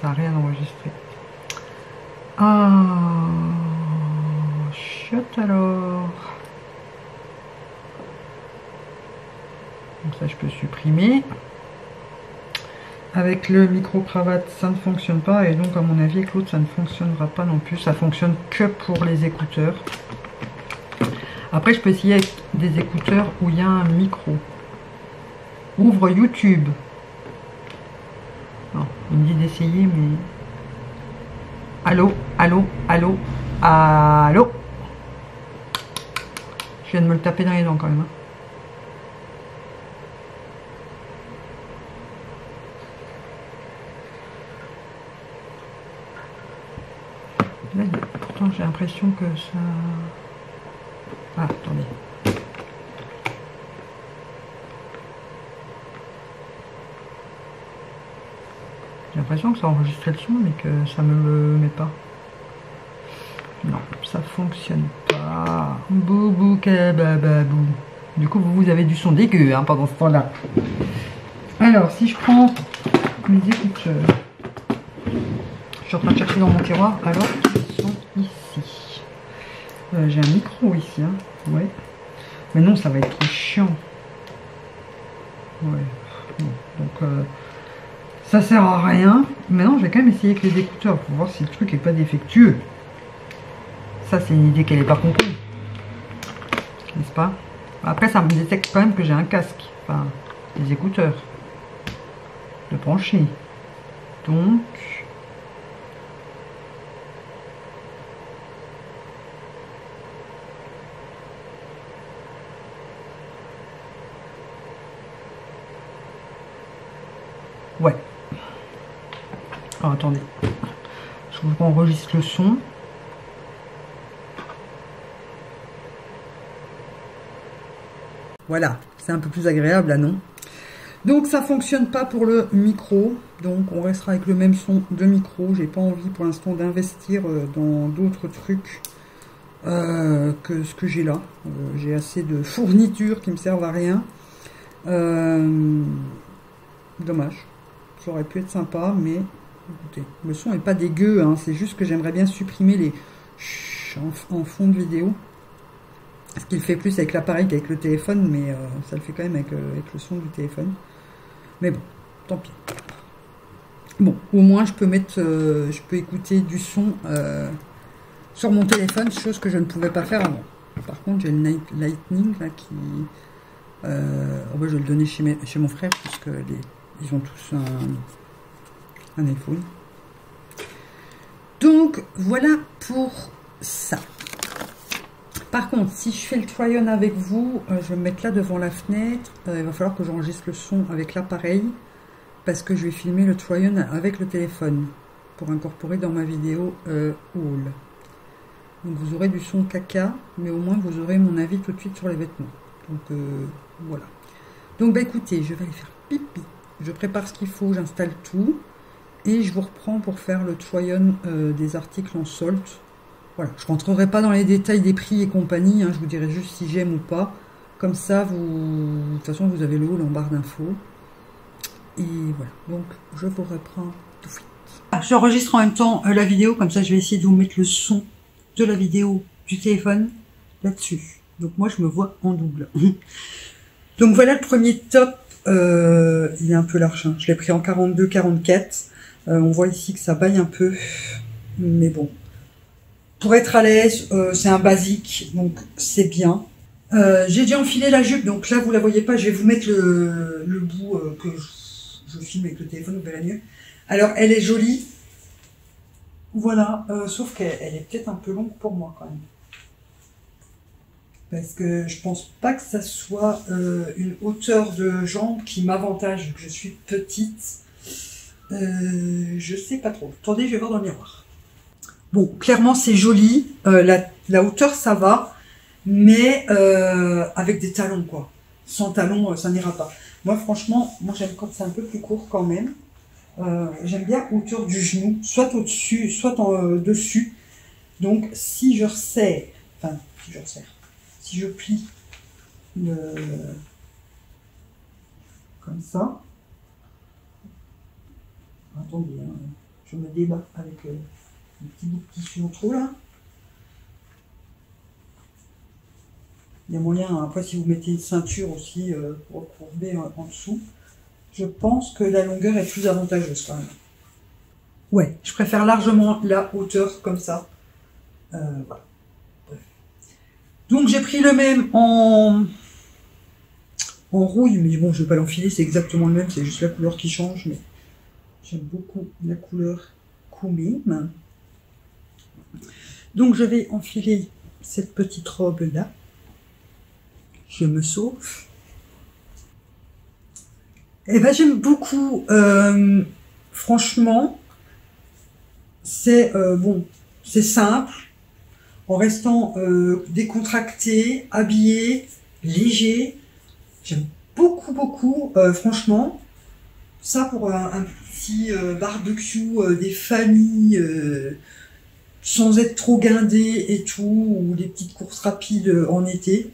S1: ça n'a rien enregistré. Ah, chut alors. Comme ça, je peux supprimer. Avec le micro-cravate, ça ne fonctionne pas. Et donc, à mon avis, avec l'autre, ça ne fonctionnera pas non plus. Ça fonctionne que pour les écouteurs. Après, je peux essayer avec des écouteurs où il y a un micro. Ouvre YouTube. il me dit d'essayer, mais... Allô, allô, allô, allô Je viens de me le taper dans les dents quand même. Hein. pourtant j'ai l'impression que ça... Ah, attendez. J'ai l'impression que ça enregistre le son, mais que ça me le met pas. Non, ça fonctionne pas. Boubou kabababou. Du coup, vous avez du son dégueu hein, pendant ce temps-là. Alors, si je prends mes je suis en train de chercher dans mon tiroir, alors. Euh, j'ai un micro ici, hein. ouais. Mais non, ça va être chiant. Ouais. donc, euh, ça sert à rien. Maintenant, je vais quand même essayer avec les écouteurs pour voir si le truc est pas défectueux. Ça, c'est une idée qu'elle n'est pas comprise. N'est-ce pas? Après, ça me détecte quand même que j'ai un casque. Enfin, des écouteurs. De brancher. Donc... Ouais. Alors, attendez. Je vous enregistre le son. Voilà, c'est un peu plus agréable là, non? Donc ça fonctionne pas pour le micro, donc on restera avec le même son de micro. J'ai pas envie pour l'instant d'investir euh, dans d'autres trucs euh, que ce que j'ai là. Euh, j'ai assez de fournitures qui me servent à rien. dommage. Ça aurait pu être sympa, mais écoutez, le son est pas dégueu, hein. c'est juste que j'aimerais bien supprimer les en, fond de vidéo. Ce qu'il fait plus avec l'appareil qu'avec le téléphone, mais euh, ça le fait quand même avec, euh, avec, le son du téléphone. Mais bon, tant pis. Bon, au moins je peux mettre, euh, je peux écouter du son sur mon téléphone, chose que je ne pouvais pas faire avant. Par contre, j'ai le Lightning là qui, oh, bah, je vais le donner chez, mon frère puisque les ils ont tous un, Donc voilà pour ça. Par contre, si je fais le try-on avec vous, euh, je vais me mettre là devant la fenêtre. Euh, il va falloir que j'enregistre le son avec l'appareil parce que je vais filmer le try-on avec le téléphone pour incorporer dans ma vidéo euh, haul. Donc vous aurez du son caca, mais au moins vous aurez mon avis tout de suite sur les vêtements. Donc voilà. Donc bah écoutez, je vais aller faire pipi. Je prépare ce qu'il faut, j'installe tout. Et je vous reprends pour faire le try-on des articles en solde voilà, je rentrerai pas dans les détails des prix et compagnie, hein, je vous dirai juste si j'aime ou pas. Comme ça, vous, de toute façon, vous avez le haut en barre d'infos. Et voilà, donc je vous reprends tout de suite. Ah, j'enregistre en même temps euh, la vidéo, comme ça je vais essayer de vous mettre le son de la vidéo du téléphone là-dessus. Donc moi je me vois en double. donc voilà le premier top, euh, il est un peu large, hein. je l'ai pris en 42-44. Euh, on voit ici que ça baille un peu, mais bon, pour être à l'aise, euh, c'est un basique, donc c'est bien. Euh, j'ai déjà enfilé la jupe, donc là vous la voyez pas, je vais vous mettre le, bout que je, filme avec le téléphone, vous verrez mieux. Alors elle est jolie, voilà, sauf qu'elle est peut-être un peu longue pour moi quand même. Parce que je pense pas que ça soit une hauteur de jambe qui m'avantage, que je suis petite. Je sais pas trop. Attendez, je vais voir dans le miroir. Bon, clairement, c'est joli. Euh, la, hauteur, ça va. Mais euh, avec des talons, quoi. Sans talons, euh, ça n'ira pas. Moi, franchement, moi, j'aime quand c'est un peu plus court quand même. j'aime bien hauteur du genou, soit au-dessus, soit en dessus. Donc, si je resserre, enfin, si je resserre, si je plie le, comme ça, attendez, hein, je me débat avec un petit bout de tissu en trop là. Il y a moyen, hein, après si vous mettez une ceinture aussi euh, pour courber en, dessous, je pense que la longueur est plus avantageuse quand même. Ouais, je préfère largement la hauteur comme ça. Euh, voilà. Donc j'ai pris le même en, en rouille, mais bon, je vais pas l'enfiler, c'est exactement le même, c'est juste la couleur qui change, mais j'aime beaucoup la couleur Koumim. Donc je vais enfiler cette petite robe là. Je me sauve. Et eh ben j'aime beaucoup. Euh, franchement, c'est euh, bon, c'est simple, en restant euh, décontracté, habillé, léger. J'aime beaucoup, beaucoup, franchement. Ça pour un, un petit barbecue des familles sans être trop guindé et tout, ou des petites courses rapides en été,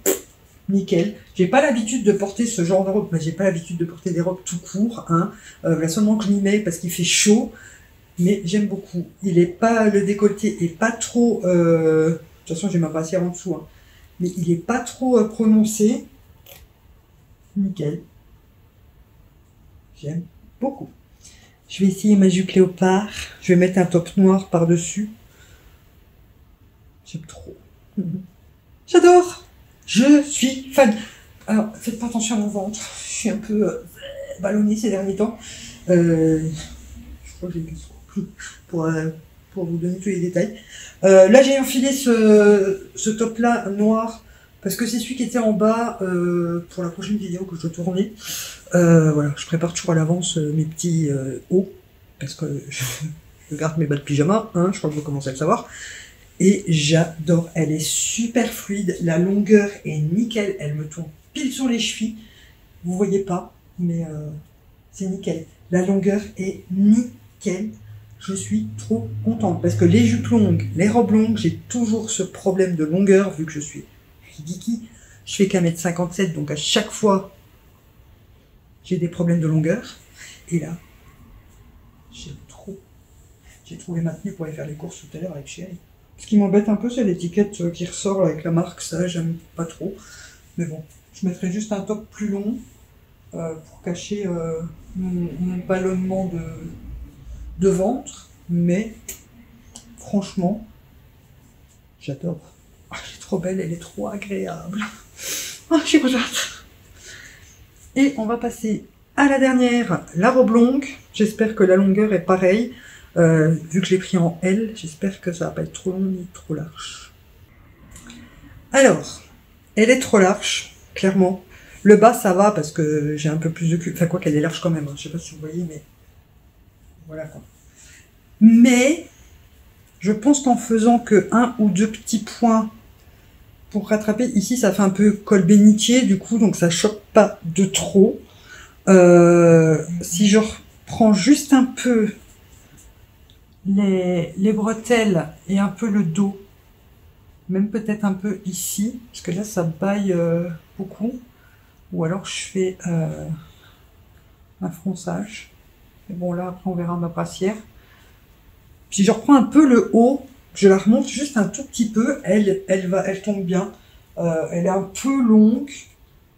S1: nickel. J'ai pas l'habitude de porter ce genre de robe, mais j'ai pas l'habitude de porter des robes tout court, hein. Euh, là seulement que je m'y mets parce qu'il fait chaud, mais j'aime beaucoup. Il est pas, le décolleté est pas trop, euh, de toute façon j'ai ma brassière en dessous, hein. mais il est pas trop euh, prononcé. Nickel. J'aime beaucoup. Je vais essayer ma jupe léopard. Je vais mettre un top noir par-dessus. J'aime trop. J'adore. Je suis fan. Alors, faites pas attention à mon ventre. Je suis un peu euh, ballonnée ces derniers temps. Euh, je crois que j'ai une pour, euh, pour vous donner tous les détails. là, j'ai enfilé ce, ce top-là noir parce que c'est celui qui était en bas pour la prochaine vidéo que je dois tourner. voilà, je prépare toujours à l'avance mes petits hauts parce que je, garde mes bas de pyjama. Hein, je crois que vous commencez à le savoir. Et j'adore, elle est super fluide, la longueur est nickel, elle me tombe pile sur les chevilles. Vous voyez pas, mais euh, c'est nickel. La longueur est nickel. Je suis trop contente parce que les jupes longues, les robes longues, j'ai toujours ce problème de longueur vu que je suis ridiki. Je fais qu'à mètre 57, donc à chaque fois, j'ai des problèmes de longueur. Et là, j'ai trop. J'ai trouvé ma tenue pour aller faire les courses tout à l'heure avec Chérie. Ce qui m'embête un peu, c'est l'étiquette euh, qui ressort avec la marque, ça, j'aime pas trop. Mais bon, je mettrai juste un top plus long euh, pour cacher euh, mon, ballonnement de, de ventre. Mais franchement, j'adore. Ah, elle est trop belle, elle est trop agréable. Ah, je suis. Et on va passer à la dernière, la robe longue. J'espère que la longueur est pareille. Euh, vu que j'ai pris en L, j'espère que ça va pas être trop long ni trop large. Alors, elle est trop large, clairement. Le bas, ça va parce que j'ai un peu plus de cul. Enfin, quoi qu'elle est large quand même. Hein. Je sais pas si vous voyez, mais voilà quoi. Mais je pense qu'en faisant que un ou deux petits points pour rattraper, ici ça fait un peu col bénitier du coup, donc ça choque pas de trop. Euh, si je reprends juste un peu les, les, bretelles et un peu le dos, même peut-être un peu ici, parce que là ça baille euh, beaucoup, ou alors je fais euh, un fronçage. Mais bon là après on verra ma brassière. Si je reprends un peu le haut, je la remonte juste un tout petit peu, elle, va, elle tombe bien. Euh, elle est un peu longue,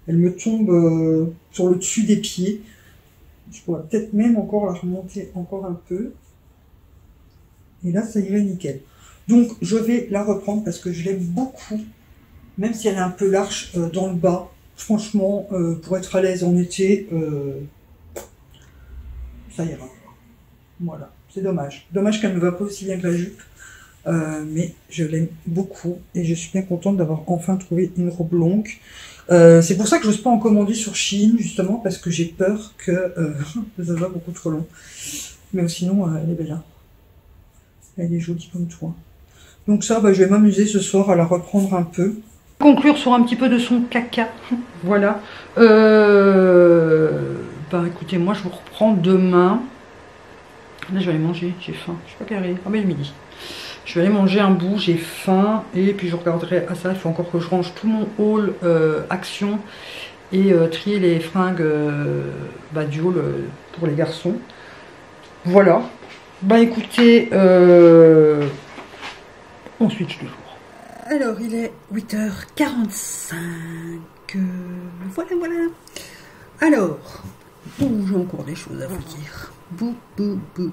S1: elle me tombe euh, sur le dessus des pieds. Je pourrais peut-être même encore la remonter encore un peu. Et là, ça irait nickel. Donc, je vais la reprendre parce que je l'aime beaucoup. Même si elle est un peu large euh, dans le bas. Franchement, pour être à l'aise en été, ça ira. Voilà. C'est dommage. Dommage qu'elle ne va pas aussi bien que la jupe. Euh, mais je l'aime beaucoup et je suis bien contente d'avoir enfin trouvé une robe longue. Euh, c'est pour ça que je n'ose pas en commander sur Chine, justement, parce que j'ai peur que euh, ça soit beaucoup trop long. Mais sinon, elle est belle. Hein. Elle est jolie comme toi. Donc ça, bah, je vais m'amuser ce soir à la reprendre un peu. Conclure sur un petit peu de son caca. voilà. Bah écoutez, moi je vous reprends demain. Là, je vais aller manger, j'ai faim. Je sais pas quelle heure. Ah, mais il est midi. Je vais aller manger un bout, j'ai faim. Et puis, je regarderai à ça. Il faut encore que je range tout mon haul euh, action et euh, trier les fringues euh, bah, du haul pour les garçons. Voilà. Bah, écoutez, ensuite, je le jour. Alors, il est 8h45. voilà, voilà. Alors, j'ai encore des choses à vous dire. Bou, bou, bou,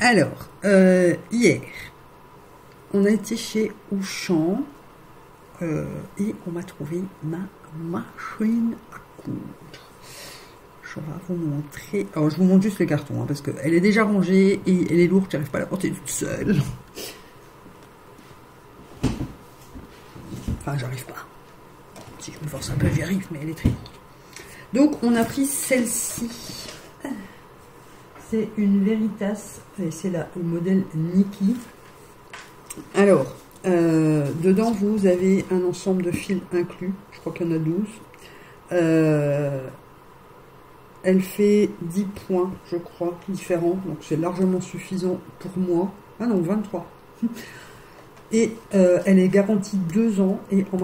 S1: Alors, euh, hier, on a été chez Auchan euh, et on m'a trouvé ma machine à coudre. Je vais vous montrer. Alors, je vous montre juste le carton hein, parce qu'elle est déjà rangée et elle est lourde, j'arrive pas à la porter toute seule. Enfin, j'arrive pas. Si je me force un peu, j'y arrive, mais elle est très lourde. Donc, on a pris celle-ci c'est une Veritas, et c'est le modèle Niki. Alors, euh, dedans, vous avez un ensemble de fils inclus, je crois qu'il y en a 12. Euh, elle fait 10 points, je crois, différents, donc c'est largement suffisant pour moi. Ah non, 23. Et euh, elle est garantie 2 ans, et en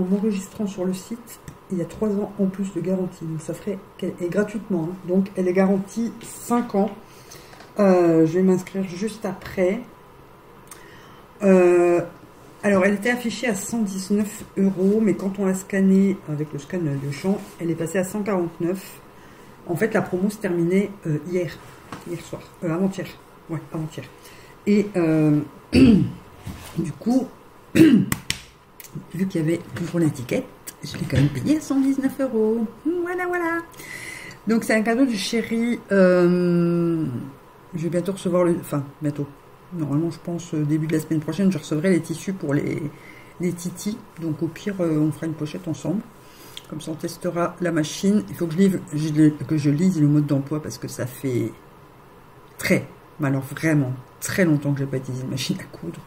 S1: m'enregistrant sur le site, il y a 3 ans en plus de garantie. Donc ça ferait qu'elle est gratuitement. Hein. Donc elle est garantie 5 ans. Je vais m'inscrire juste après. Euh, alors elle était affichée à 119 euros, mais quand on l'a scannée avec le scan de champ, elle est passée à 149. En fait, la promo se terminait euh, hier, hier soir, avant-hier. Ouais, avant-hier. Et du coup, vu qu'il y avait pour l'étiquette, je l'ai quand même payé à 119 euros. Voilà, voilà. Donc c'est un cadeau du chéri. Euh, je vais bientôt recevoir le... Enfin, bientôt. Normalement, je pense euh, début de la semaine prochaine, je recevrai les tissus pour les, les titis. Donc au pire, euh, on fera une pochette ensemble. Comme ça, on testera la machine. Il faut que je, lise, le mode d'emploi parce que ça fait très, mais alors vraiment très longtemps que je n'ai pas utilisé une machine à coudre.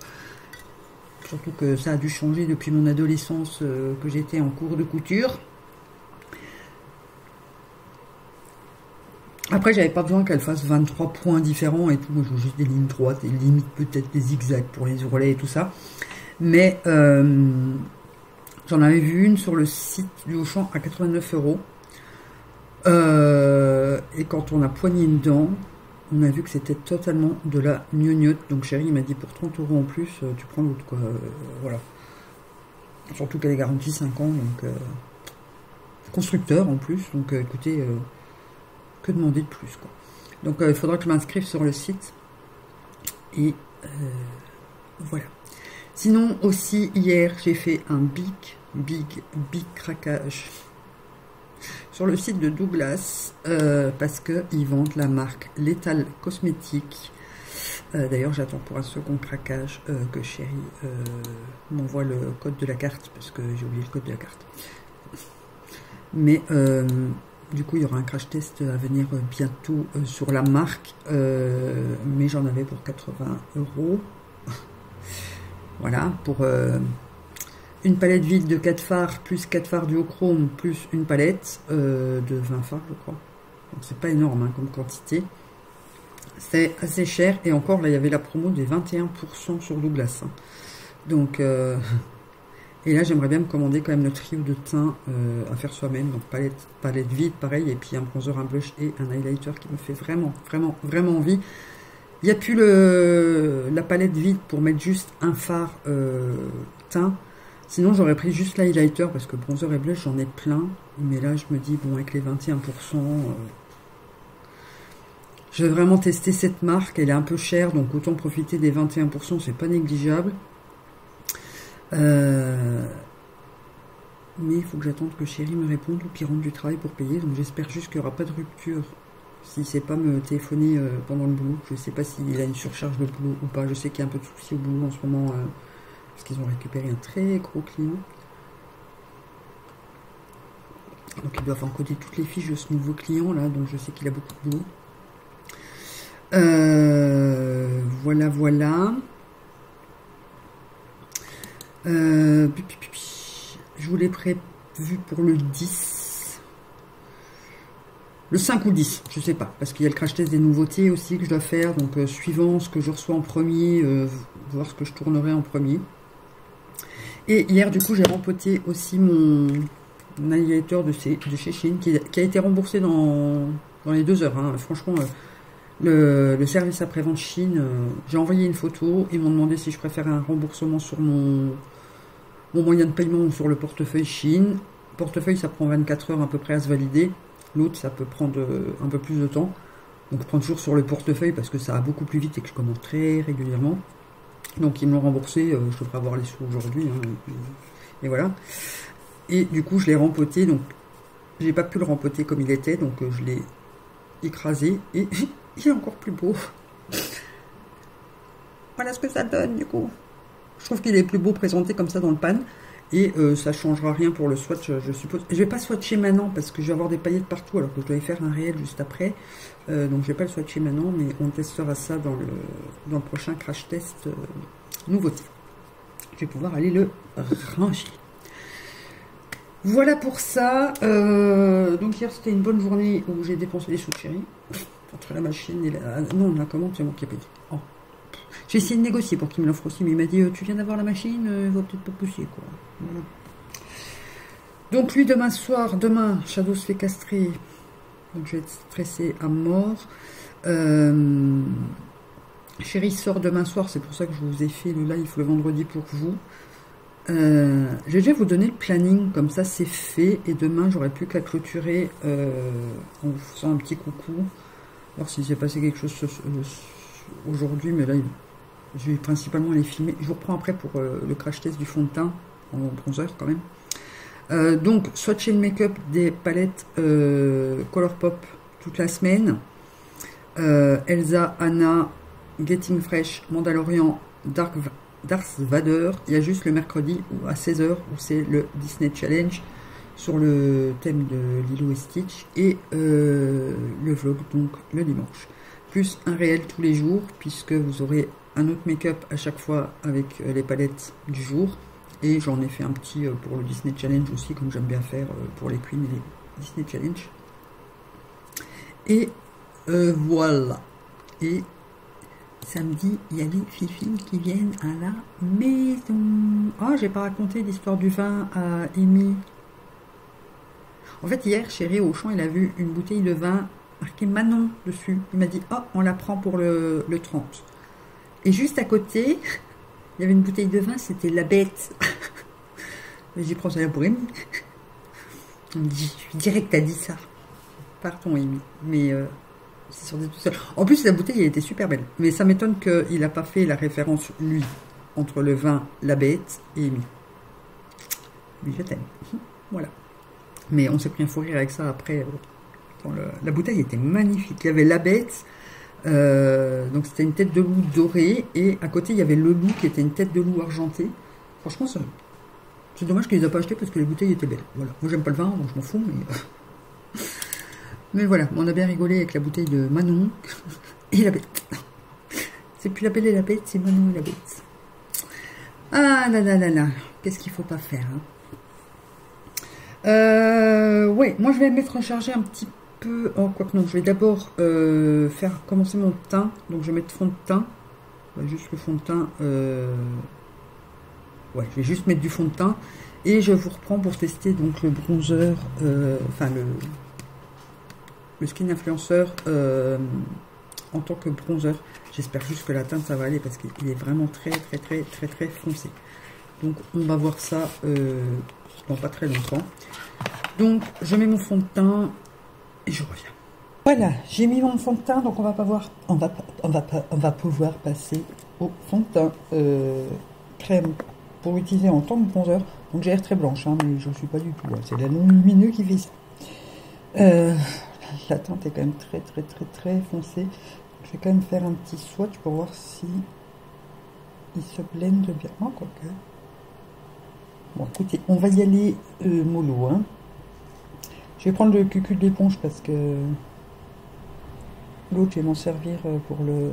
S1: Surtout que ça a dû changer depuis mon adolescence euh, que j'étais en cours de couture. Après, j'avais pas besoin qu'elle fasse 23 points différents et tout. Moi, je veux juste des lignes droites et limite peut-être des zigzags pour les ourlets et tout ça. Mais euh, j'en avais vu une sur le site du Auchan à 89 euros. Euh, et quand on a poigné dedans, on a vu que c'était totalement de la gnognotte. Donc chérie m'a dit pour 30 euros en plus, euh, tu prends l'autre voilà. Surtout qu'elle est garantie 5 ans, donc constructeur en plus. Donc écoutez, demander de plus quoi. Donc il faudra que je m'inscrive sur le site. Et voilà. Sinon aussi hier j'ai fait un big, big, big craquage sur le site de Douglas euh, parce qu'ils vendent la marque Lethal Cosmétique. Euh, d'ailleurs, j'attends pour un second craquage euh, que Chérie m'envoie le code de la carte parce que j'ai oublié le code de la carte. Mais du coup, il y aura un crash test à venir bientôt sur la marque, mais j'en avais pour 80 euros. voilà, pour une palette vide de 4 phares, plus 4 phares duochrome, plus une palette euh, de 20 phares, je crois. Donc c'est pas énorme hein, comme quantité. C'est assez cher. Et encore, là, il y avait la promo des 21% sur Douglas. Hein. Donc, euh, et là, j'aimerais bien me commander quand même le trio de teint euh, à faire soi-même. Donc, palette, palette vide, pareil. Et puis un bronzer, un blush et un highlighter qui me fait vraiment, vraiment, vraiment envie. Il n'y a plus la palette vide pour mettre juste un phare teint. Sinon, j'aurais pris juste l'highlighter parce que bronzer et blush, j'en ai plein. Mais là, je me dis, bon, avec les 21%, euh, je vais vraiment tester cette marque. Elle est un peu chère, donc autant profiter des 21%, c'est pas négligeable. Euh, mais il faut que j'attende que Chérie me réponde ou qu'il rentre du travail pour payer. Donc j'espère juste qu'il n'y aura pas de rupture. S'il ne sait pas me téléphoner euh, pendant le boulot, je ne sais pas s'il a une surcharge de boulot ou pas. Je sais qu'il y a un peu de soucis au boulot en ce moment parce qu'ils ont récupéré un très gros client. Donc ils doivent encoder toutes les fiches de ce nouveau client là, donc je sais qu'il a beaucoup de boulot. Euh, voilà, voilà. Euh, je vous l'ai prévu pour le 10. Le 5 ou 10, je sais pas, parce qu'il y a le crash test des nouveautés aussi que je dois faire, donc euh, suivant ce que je reçois en premier, voir ce que je tournerai en premier. Et hier, du coup, j'ai rempoté aussi mon, navigateur de, de chez Chine qui, a été remboursé dans, les deux heures. Hein. Franchement, euh, le, service après-vente Chine, euh, j'ai envoyé une photo. Ils m'ont demandé si je préférais un remboursement sur mon, mon moyen de paiement sur le portefeuille Chine. Portefeuille, ça prend 24 heures à peu près à se valider. L'autre, ça peut prendre euh, un peu plus de temps. Donc, je prends toujours sur le portefeuille parce que ça va beaucoup plus vite et que je commande très régulièrement. Donc ils me l'ont remboursé, euh, je devrais avoir les sous aujourd'hui. Hein, et, voilà. Et du coup, je l'ai rempoté. Donc, j'ai pas pu le rempoter comme il était. Donc, euh, je l'ai écrasé. Et il est encore plus beau. voilà ce que ça donne, du coup. Trouve qu'il est plus beau présenté comme ça dans le pan. Et ça euh, ça changera rien pour le swatch, je suppose. Je vais pas swatcher maintenant parce que je vais avoir des paillettes partout alors que je dois y faire un réel juste après. Euh, donc je vais pas le swatcher maintenant, mais on testera ça dans le, dans le prochain crash test euh, nouveauté. Je vais pouvoir aller le ranger. Voilà pour ça. donc hier c'était une bonne journée où j'ai dépensé des sous de. Entre la machine et la... Non, la commande, c'est moi qui ai payé. J'ai essayé de négocier pour qu'il me l'offre aussi, mais il m'a dit Tu viens d'avoir la machine, il va peut-être pas pousser, quoi. Donc lui, demain soir, demain, Shadow se fait castrer. Donc je vais être stressée à mort. Euh, chérie sort demain soir, c'est pour ça que je vous ai fait le live le vendredi pour vous. Euh, je vais vous donner le planning, comme ça c'est fait. Et demain, j'aurai plus qu'à clôturer euh, en vous faisant un petit coucou. Voir s'il s'est passé quelque chose aujourd'hui, mais là, je vais principalement les filmer. Je vous reprends après pour le crash test du fond de teint en bronzer quand même. Euh, donc, swatcher le make-up des palettes euh, Colourpop toute la semaine. Euh, Elsa, Anna, Getting Fresh, Mandalorian, Dark, Darth Vader. Il y a juste le mercredi à 16h où c'est le Disney Challenge sur le thème de Lilo et Stitch. Et le vlog, donc le dimanche. Plus un réel tous les jours, puisque vous aurez un autre make-up à chaque fois avec les palettes du jour. Et j'en ai fait un petit euh, pour le Disney Challenge aussi, comme j'aime bien faire euh, pour les Queens et les Disney Challenge. Et euh, voilà. Et samedi, il y a des filles qui viennent à la maison. Oh, j'ai pas raconté l'histoire du vin à Amy. En fait, hier, chérie Auchan, il a vu une bouteille de vin marquée Manon dessus. Il m'a dit, oh, on la prend pour le, le 30. Et juste à côté, il y avait une bouteille de vin, c'était la bête. J'y prends ça pour Amy. On me dit, que t'as dit ça. Pardon, Amy. Mais euh, c'est sorti tout seul. En plus, la bouteille, elle était super belle. Mais ça m'étonne qu'il n'a pas fait la référence, lui, entre le vin, la bête et Amy. Mais je t'aime. Voilà. Mais on s'est pris un fou rire avec ça après. La bouteille était magnifique. Il y avait la bête, donc c'était une tête de loup dorée, et à côté il y avait le loup qui était une tête de loup argentée. Franchement, c'est dommage qu'ils les aient pas acheté parce que les bouteilles étaient belles. Voilà. Moi j'aime pas le vin, donc je m'en fous, mais. mais voilà, on a bien rigolé avec la bouteille de Manon et la bête. C'est plus la belle et la bête, c'est Manon et la bête. Ah là là là là, qu'est-ce qu'il faut pas faire hein euh, Ouais, moi je vais mettre en charger un petit peu. Oh, quoi que non, je vais d'abord euh, faire commencer mon teint. Donc je vais mettre fond de teint. juste le fond de teint. Euh, ouais, je vais juste mettre du fond de teint. Et je vous reprends pour tester donc le bronzer, enfin le, le skin influenceur en tant que bronzer. J'espère juste que la teinte ça va aller parce qu'il est vraiment très très très très très foncé. Donc on va voir ça euh, dans pas très longtemps. Donc je mets mon fond de teint et je reviens. Voilà, j'ai mis mon fond de teint, donc on va pas voir, on va on va on va pouvoir passer au fond de teint euh, crème pour utiliser en tant que bronzer. Donc j'ai l'air très blanche, hein, mais je ne suis pas du tout. Hein. C'est la lumineux qui fait ça. Euh, la teinte est quand même très très très très foncée. Je vais quand même faire un petit swatch pour voir si il se blende bien. Oh, quoique. Bon, écoutez, on va y aller euh, mollo. Hein. Je vais prendre le cucul d'éponge parce que l'autre, je vais m'en servir euh, pour le...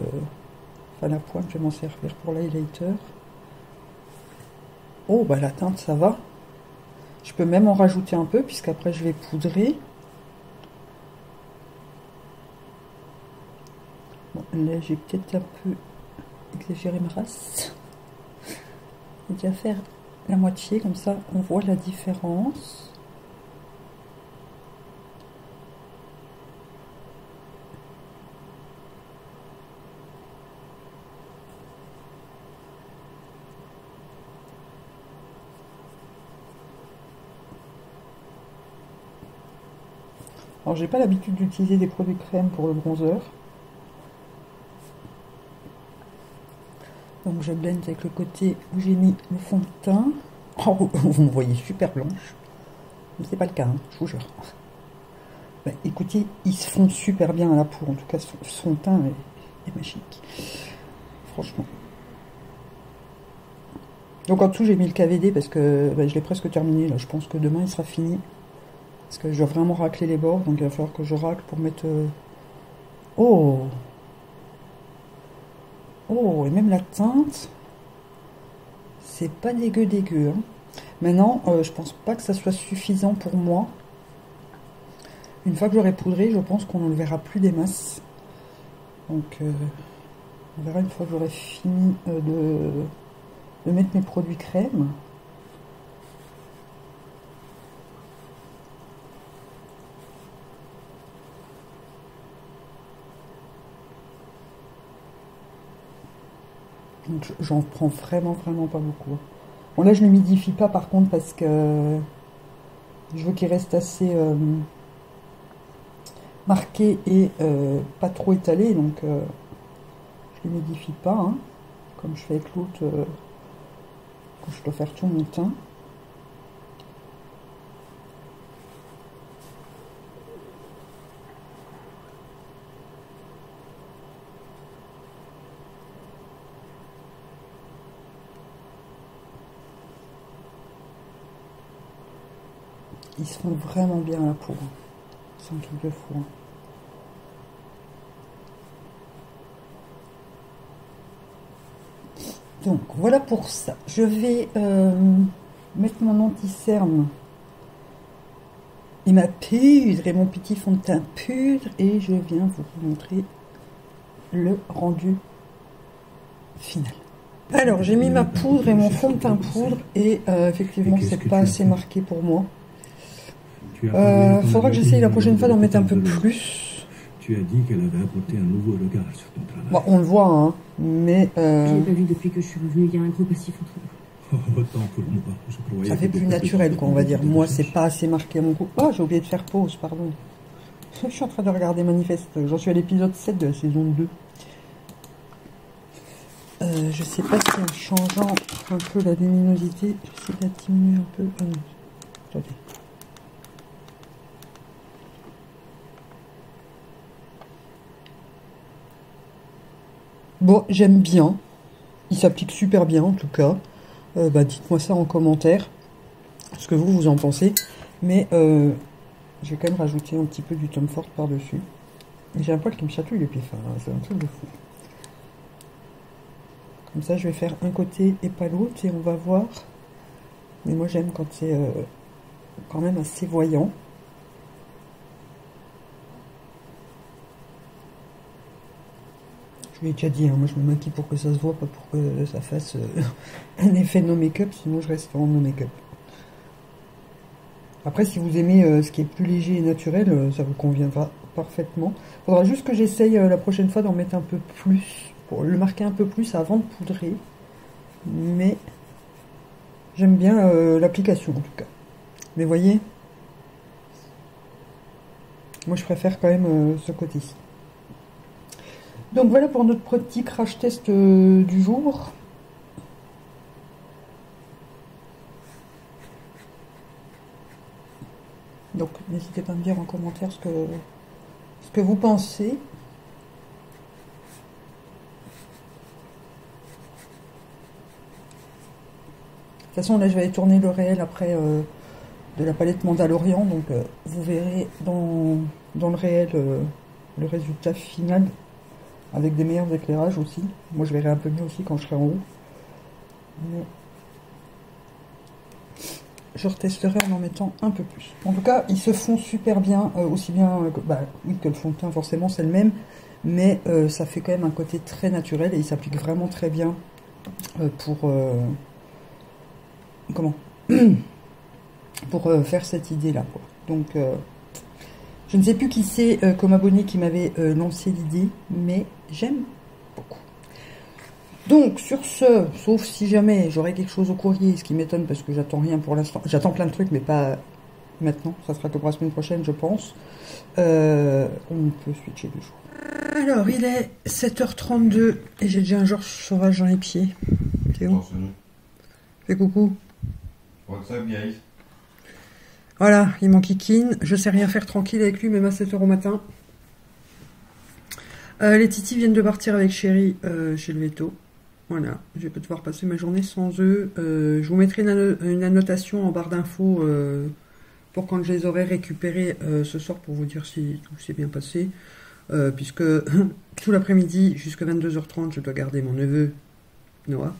S1: Enfin, la pointe, je vais m'en servir pour l'highlighter. Oh, bah la teinte, ça va. Je peux même en rajouter un peu, puisqu'après, je vais poudrer. là j'ai peut-être un peu exagéré ma race. Je vais déjà faire la moitié, comme ça on voit la différence. Alors j'ai pas l'habitude d'utiliser des produits crème pour le bronzer. Donc je blende avec le côté où j'ai mis le fond de teint. Oh, vous me voyez super blanche. Mais c'est pas le cas, hein, je vous jure. Bah, écoutez, ils se font super bien à la peau. En tout cas, son, teint est, magique. Franchement. Donc en dessous, j'ai mis le KVD parce que bah, je l'ai presque terminé. Je pense que demain, il sera fini. Parce que je dois vraiment racler les bords. Donc il va falloir que je racle pour mettre... Euh, oh Oh, et même la teinte, c'est pas dégueu dégueu. Hein. Maintenant, euh, je pense pas que ça soit suffisant pour moi. Une fois que j'aurai poudré, je pense qu'on ne verra plus des masses. Donc, euh, on verra une fois que j'aurai fini de mettre mes produits crème. Donc j'en prends vraiment, vraiment pas beaucoup. Bon là je ne m'idifie pas par contre parce que je veux qu'il reste assez euh, marqué et euh, pas trop étalé. Donc euh, je ne m'idifie pas, hein, comme je fais avec l'autre quand je dois faire tout mon teint. Ils se font vraiment bien à la peau. C'est un truc de fou. Hein. Donc voilà pour ça. Je vais euh, mettre mon anti-cerne et ma pudre et mon petit fond de teint pudre et je viens vous montrer le rendu final. Alors j'ai mis ma poudre et mon fond de teint poudre et euh, effectivement c'est pas assez marqué pour moi. Il euh, faudra que j'essaye la prochaine fois d'en mettre un peu plus.
S2: Tu as dit qu'elle avait apporté un nouveau regard sur ton travail. Bon,
S1: on le voit, hein, mais...
S3: Euh... Je l'ai pas vu depuis que je suis revenue, il y a un gros passif entre
S2: nous. Oh.
S1: Ça fait plus naturel, quoi, on va dire. Moi, c'est pas assez marqué à mon goût. Oh, j'ai oublié de faire pause, pardon. Je suis en train de regarder Manifeste. J'en suis à l'épisode 7 de la saison 2. Euh, je sais pas si en changeant un peu la luminosité, j'essaie de la diminuer un peu. Ah attendez. Bon, j'aime bien. Il s'applique super bien en tout cas. Euh, bah, dites-moi ça en commentaire. Ce que vous, vous en pensez. Mais euh, je vais quand même rajouter un petit peu du Tom Ford par-dessus. J'ai un poil qui me chatouille le. Enfin, c'est un truc de fou. Comme ça, je vais faire un côté et pas l'autre et on va voir. Mais moi, j'aime quand c'est euh, quand même assez voyant. L'ai déjà dit, hein, moi je me maquille pour que ça se voit, pas pour que ça fasse euh, un effet no make-up, sinon je reste en no make-up. Après, si vous aimez euh, ce qui est plus léger et naturel, euh, ça vous conviendra parfaitement. Faudra juste que j'essaye la prochaine fois d'en mettre un peu plus, pour le marquer un peu plus avant de poudrer. Mais j'aime bien l'application en tout cas. Mais voyez, moi je préfère quand même ce côté-ci. Donc voilà pour notre petit crash test euh, du jour. Donc n'hésitez pas à me dire en commentaire ce que, vous pensez. De toute façon, là, je vais tourner le réel après euh, de la palette Mandalorian. Donc, euh, vous verrez dans le réel le résultat final avec des meilleurs éclairages aussi. Moi, je verrai un peu mieux aussi quand je serai en haut. je retesterai en en mettant un peu plus. En tout cas, ils se font super bien, euh, aussi bien que, bah, que le fond de teint, forcément, c'est le même. Mais euh, ça fait quand même un côté très naturel et il s'applique vraiment très bien euh, pour... comment Pour faire cette idée-là. Donc... Je ne sais plus qui c'est comme abonné qui m'avait lancé l'idée, mais J'aime beaucoup. Donc, sur ce, sauf si jamais j'aurai quelque chose au courrier, ce qui m'étonne parce que j'attends rien pour l'instant. J'attends plein de trucs, mais pas maintenant. Ça sera que pour la semaine prochaine, je pense. Euh, on peut switcher de jour. Alors, il est 7h32 et j'ai déjà un genre sauvage dans les pieds. Théo Fais coucou. Voilà, il m'enquiquine. Je sais rien faire tranquille avec lui, même à 7h au matin. Euh, les titis viennent de partir avec Chéri euh, chez le veto. Voilà, je vais devoir passer ma journée sans eux. Euh, je vous mettrai une, annotation en barre d'infos pour quand je les aurai récupérés ce soir pour vous dire si tout s'est bien passé. puisque tout l'après-midi jusqu'à 22h30, je dois garder mon neveu Noah.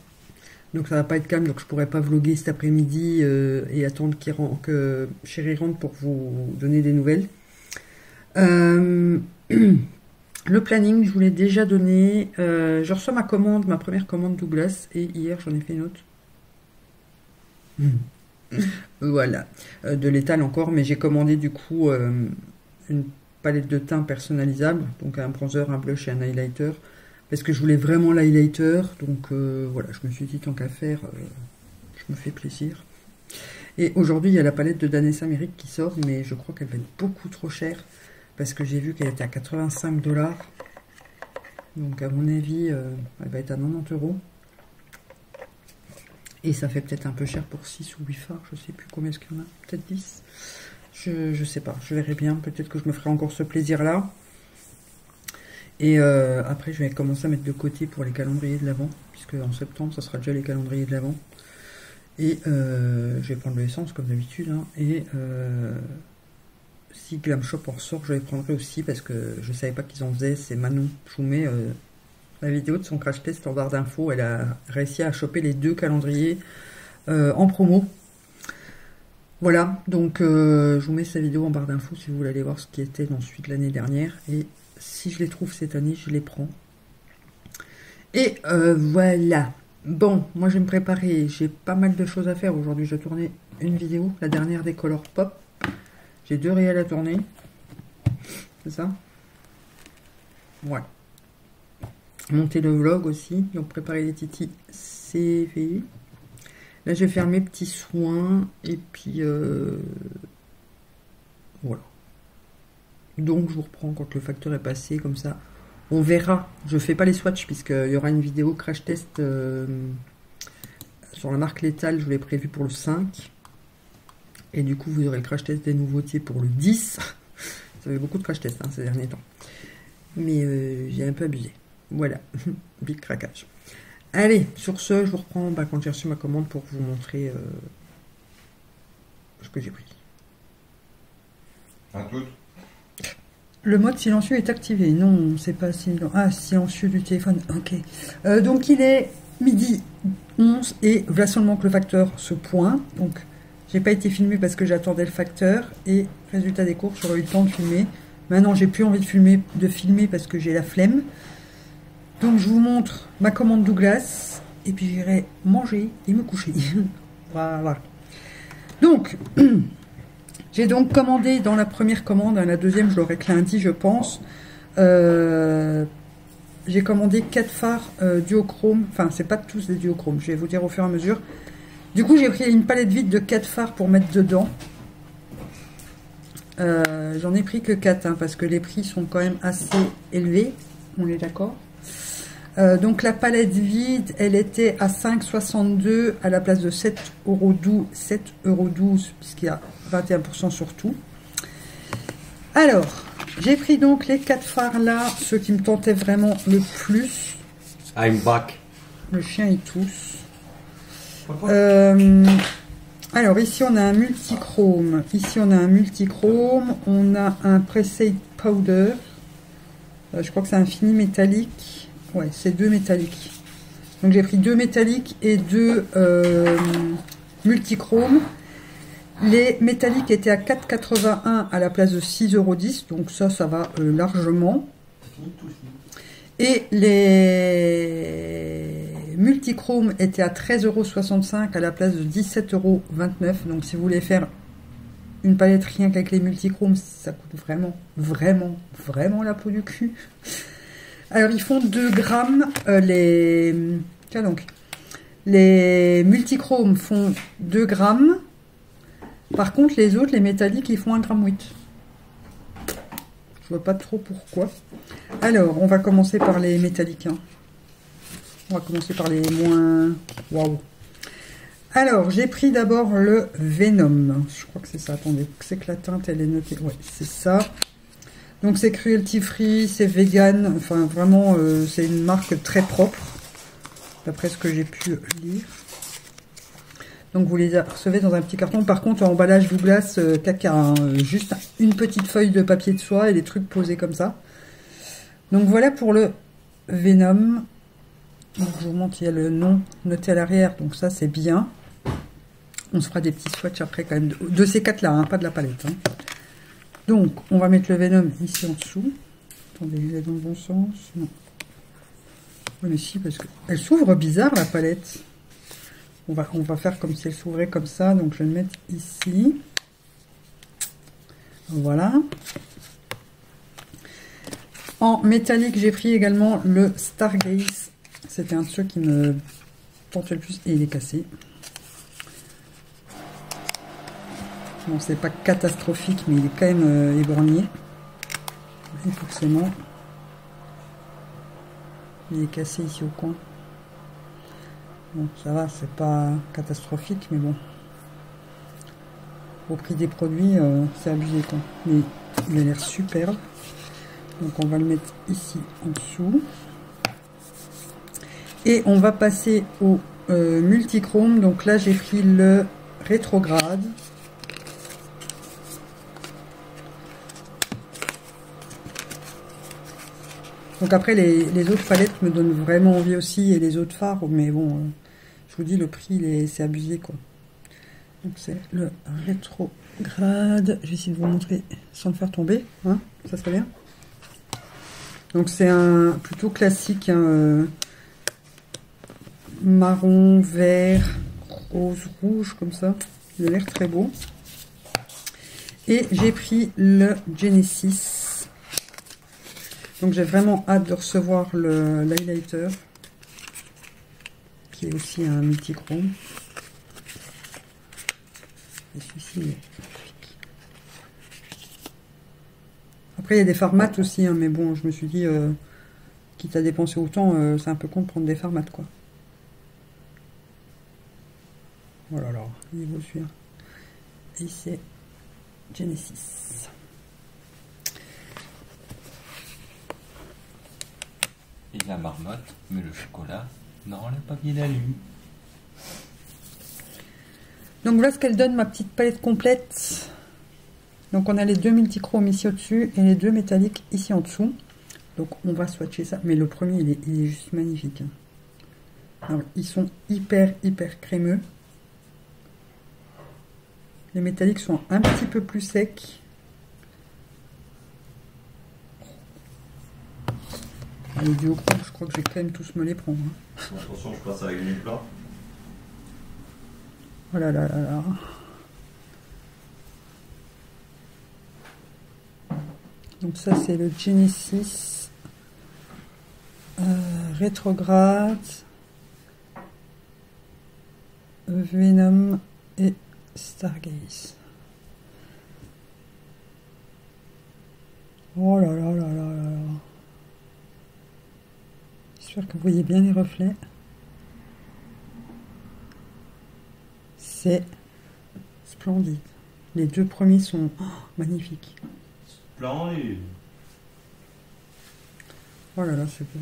S1: Donc ça va pas être calme, donc je pourrais pas vlogger cet après-midi et attendre que Chéri rentre pour vous donner des nouvelles. Le planning, je vous l'ai déjà donné. Euh, je reçois ma commande, ma première commande Douglas, et hier j'en ai fait une autre. Hmm. voilà, euh, de l'étal encore, mais j'ai commandé du coup euh, une palette de teint personnalisable, donc un bronzer, un blush et un highlighter, parce que je voulais vraiment l'highlighter, donc voilà, je me suis dit tant qu'à faire, je me fais plaisir. Et aujourd'hui, il y a la palette de Danessa Merrick qui sort, mais je crois qu'elle va être beaucoup trop chère parce que j'ai vu qu'elle était à 85 dollars. Donc à mon avis, euh, elle va être à 90 euros. Et ça fait peut-être un peu cher pour 6 ou 8 phares, je sais plus combien est-ce qu'il y en a, peut-être 10. Je, je sais pas, je verrai bien, peut-être que je me ferai encore ce plaisir-là. Et euh, après, je vais commencer à mettre de côté pour les calendriers de l'avant, puisque en septembre, ça sera déjà les calendriers de l'avant. Et euh, je vais prendre de l'essence comme d'habitude. Hein, et si Glam Shop en sort, je les prendrai aussi parce que je ne savais pas qu'ils en faisaient. C'est Manon. Je vous mets euh, la vidéo de son crash test en barre d'infos. Elle a réussi à choper les deux calendriers euh, en promo. Voilà, donc euh, je vous mets sa vidéo en barre d'infos si vous voulez aller voir ce qui était dans celui de l'année dernière. Si je les trouve cette année, je les prends. Et voilà. Bon, moi je vais me préparer. J'ai pas mal de choses à faire aujourd'hui. Je tourner une vidéo, la dernière des Color Pop. J'ai deux réels à tourner. C'est ça? Ouais. Monter le vlog aussi. Donc préparer les titis, c'est fait. Là, je vais faire mes petits soins. Et puis, euh, voilà. Donc, je vous reprends quand le facteur est passé, comme ça. On verra. Je fais pas les swatchs, puisqu'il y aura une vidéo crash test euh, sur la marque Létale. Je l'ai prévu pour le 5. Et du coup, vous aurez le crash test des nouveautés pour le 10. Ça fait beaucoup de crash tests hein, ces derniers temps. Mais euh, j'ai un peu abusé. Voilà, big craquage. Allez, sur ce, je vous reprends bah, quand j'ai reçu ma commande pour vous montrer euh, ce que j'ai pris.
S4: Un tout
S1: Le mode silencieux est activé. Non, c'est pas silencieux. Ah, silencieux du téléphone. Ok. Euh, donc il est midi 11 et voilà seulement que le facteur se pointe. Donc j'ai pas été filmé parce que j'attendais le facteur et résultat des courses, j'aurais eu le temps de filmer. Maintenant, j'ai plus envie de filmer, de filmer parce que j'ai la flemme. Donc je vous montre ma commande Douglas et puis j'irai manger et me coucher. voilà. Donc j'ai donc commandé dans la première commande, la deuxième je l'aurai que lundi je pense. Euh, j'ai commandé 4 phares euh, duochrome, enfin c'est pas tous des duochromes, je vais vous dire au fur et à mesure. Du coup j'ai pris une palette vide de 4 phares pour mettre dedans. Euh, j'en ai pris que 4 hein, parce que les prix sont quand même assez élevés, on est d'accord? Euh, donc la palette vide, elle était à 5,62 à la place de 7,12 7,12 puisqu'il y a 21% sur tout. Alors, j'ai pris donc les quatre phares là, ceux qui me tentaient vraiment le plus.
S4: I'm back.
S1: Le chien il tousse. Euh, alors ici on a un multichrome. Ici on a un multichrome. On a un preset powder. Euh, je crois que c'est un fini métallique. Ouais, c'est deux métalliques. Donc j'ai pris deux métalliques et deux euh, multichromes. Les métalliques étaient à 4,81 à la place de 6,10€. Donc ça, ça va euh, largement. Et les multichromes étaient à 13,65€ à la place de 17,29€. Donc si vous voulez faire une palette rien qu'avec les multichromes, ça coûte vraiment, vraiment, vraiment la peau du cul. Alors, ils font 2 grammes. Euh, les... Tiens donc. Les multichromes font 2 grammes. Par contre, les autres, les métalliques, ils font 1 gramme 8. Je vois pas trop pourquoi. Alors, on va commencer par les métalliques. Hein. On va commencer par les moins... Waouh alors, j'ai pris d'abord le Venom. Je crois que c'est ça. Attendez, c'est que la teinte, elle est notée. Ouais, c'est ça. Donc c'est cruelty free, c'est vegan, enfin vraiment euh, c'est une marque très propre, d'après ce que j'ai pu lire. Donc vous les recevez dans un petit carton. Par contre, emballage Douglas euh, caca, hein, juste une petite feuille de papier de soie et des trucs posés comme ça. Donc voilà pour le Venom. je vous montre, il y a le nom noté à l'arrière, donc ça c'est bien. On se fera des petits swatchs après quand même, de, ces quatre-là, hein, pas de la palette. Hein. Donc, on va mettre le Venom ici en dessous. Attendez, il est dans le bon sens Non. Oui, mais si, parce qu'elle s'ouvre bizarre, la palette. On va, on va faire comme si elle s'ouvrait comme ça. Donc, je vais le mettre ici. Voilà. En métallique, j'ai pris également le Stargaze. C'était un de ceux qui me tentait le plus. Et il est cassé. Bon, c'est pas catastrophique, mais il est quand même euh, éborgné. Et forcément, il est cassé ici au coin. Bon, ça va, c'est pas catastrophique, mais bon. Au prix des produits, euh, c'est abusé, quoi. Mais il a l'air superbe. Donc, on va le mettre ici en dessous. Et on va passer au euh, multichrome. Donc là, j'ai pris le rétrograde. Donc après, les, autres palettes me donnent vraiment envie aussi, et les autres phares, mais bon, euh, je vous dis, le prix, c'est abusé, quoi. Donc c'est le rétrograde. Je vais essayer de vous montrer sans le faire tomber, hein, ça serait bien. Donc c'est un plutôt classique, hein, euh, marron, vert, rose, rouge, comme ça. Il a l'air très beau. Et j'ai pris le Genesis donc j'ai vraiment hâte de recevoir le l'highlighter, qui est aussi un multichrome. Et celui-ci Après il y a des formats aussi, hein, mais bon, je me suis dit, euh, quitte à dépenser autant, euh, c'est un peu con de prendre des formats quoi. Voilà, alors, niveau suivant. Et c'est Genesis.
S4: Et la marmotte, mais le chocolat n'est pas bien allumé.
S1: Donc voilà ce qu'elle donne, ma petite palette complète. Donc on a les deux multichromes ici au-dessus et les deux métalliques ici en dessous. Donc on va swatcher ça. Mais le premier, il est, juste magnifique. Hein. Alors, ils sont hyper, hyper crémeux. Les métalliques sont un petit peu plus secs. Les je crois que je vais quand même tous me les prendre. Hein.
S5: Attention, je passe avec mes plats.
S1: Oh là là là là. Donc ça c'est le Genesis euh, rétrograde, Venom et Stargaze. Oh là là là là là là. J'espère que vous voyez bien les reflets. C'est splendide. Les deux premiers sont oh, magnifiques.
S5: Splendide.
S1: Oh là là, c'est beau.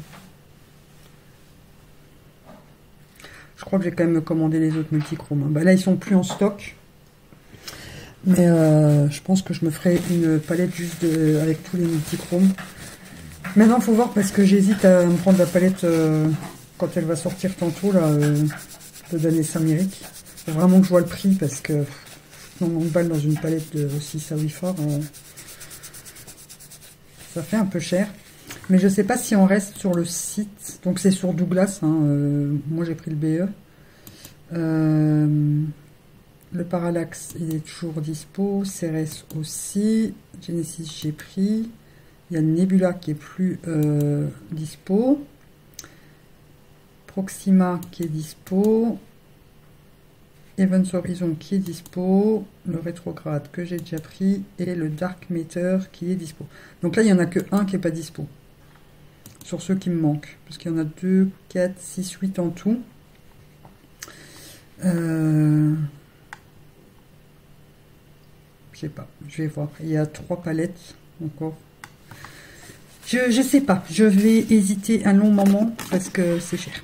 S1: Je crois que j'ai quand même commandé les autres multichromes. Bah là, ils sont plus en stock. Mais euh, je pense que je me ferai une palette juste avec tous les multichromes. Maintenant, il faut voir parce que j'hésite à me prendre la palette euh, quand elle va sortir tantôt, là, euh, de donner Samiric. Faut vraiment que je vois le prix parce que 90 balles dans une palette de 6 à 8 forts, euh, ça fait un peu cher. Mais je sais pas si on reste sur le site. Donc c'est sur Douglas. Hein, moi j'ai pris le BE. le Parallax il est toujours dispo. CRS aussi. Genesis j'ai pris. Il y a Nebula qui est plus euh, dispo. Proxima qui est dispo. Evans Horizon qui est dispo. Le rétrograde que j'ai déjà pris. Et le Dark Matter qui est dispo. Donc là, il n'y en a que un qui n'est pas dispo. Sur ceux qui me manquent. Parce qu'il y en a 2, 4, 6, 8 en tout. Euh... Je sais pas. Je vais voir. Il y a trois palettes encore je ne sais pas. Je vais hésiter un long moment parce que c'est cher.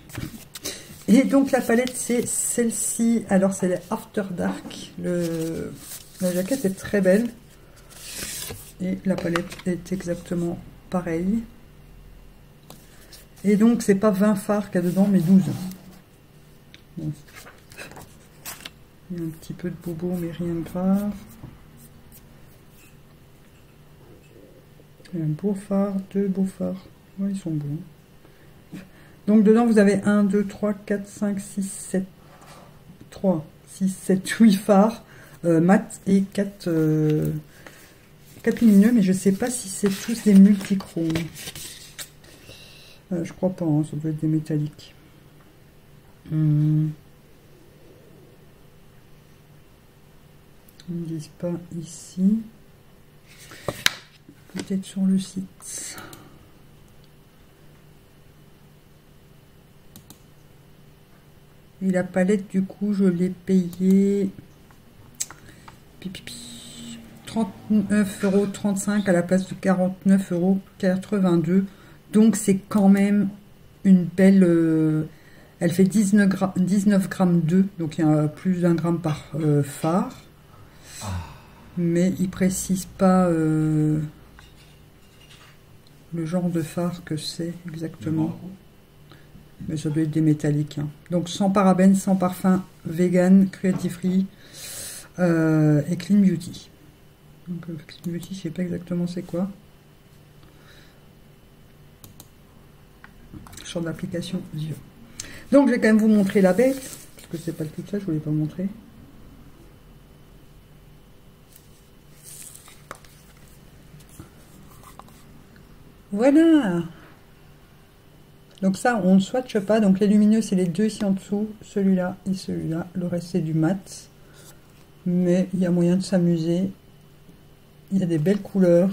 S1: Et donc la palette, c'est celle-ci. Alors, c'est les After Dark. La jaquette est très belle. Et la palette est exactement pareille. Et donc, c'est pas 20 fards qu'il y a dedans, mais 12. Il y a un petit peu de bobo, mais rien de grave. Un beau phare, deux beaux phares. Ouais, ils sont beaux. Donc dedans, vous avez 1, 2, 3, 4, 5, 6, 7, 3, 6, 7, 8 phares euh, mat et 4, euh, 4 lumineux, mais je ne sais pas si c'est tous des multichromes. Euh, je crois pas, hein, ça doit être des métalliques. Hum. Ils ne disent pas ici peut-être sur le site. Et la palette, du coup, je l'ai payée 39,35 euros à la place de 49,82 euros. Donc, c'est quand même une belle... Euh, elle fait 19, grammes, 19 grammes 2, donc il y a plus d'un gramme par euh, phare. Ah. Mais il précise pas... Euh, le genre de phare que c'est exactement. Mais ça doit être des métalliques. Hein. Donc sans parabènes, sans parfum, vegan, cruelty free euh, et clean beauty. Donc euh, clean beauty, je sais pas exactement c'est quoi. Champ d'application yeux. Donc je vais quand même vous montrer la bête, parce que c'est pas tout ça, je voulais pas montrer. Voilà. Donc ça, on ne swatche pas. Donc les lumineux, c'est les deux ici en dessous. Celui-là et celui-là. Le reste, c'est du mat. Mais il y a moyen de s'amuser. Il y a des belles couleurs.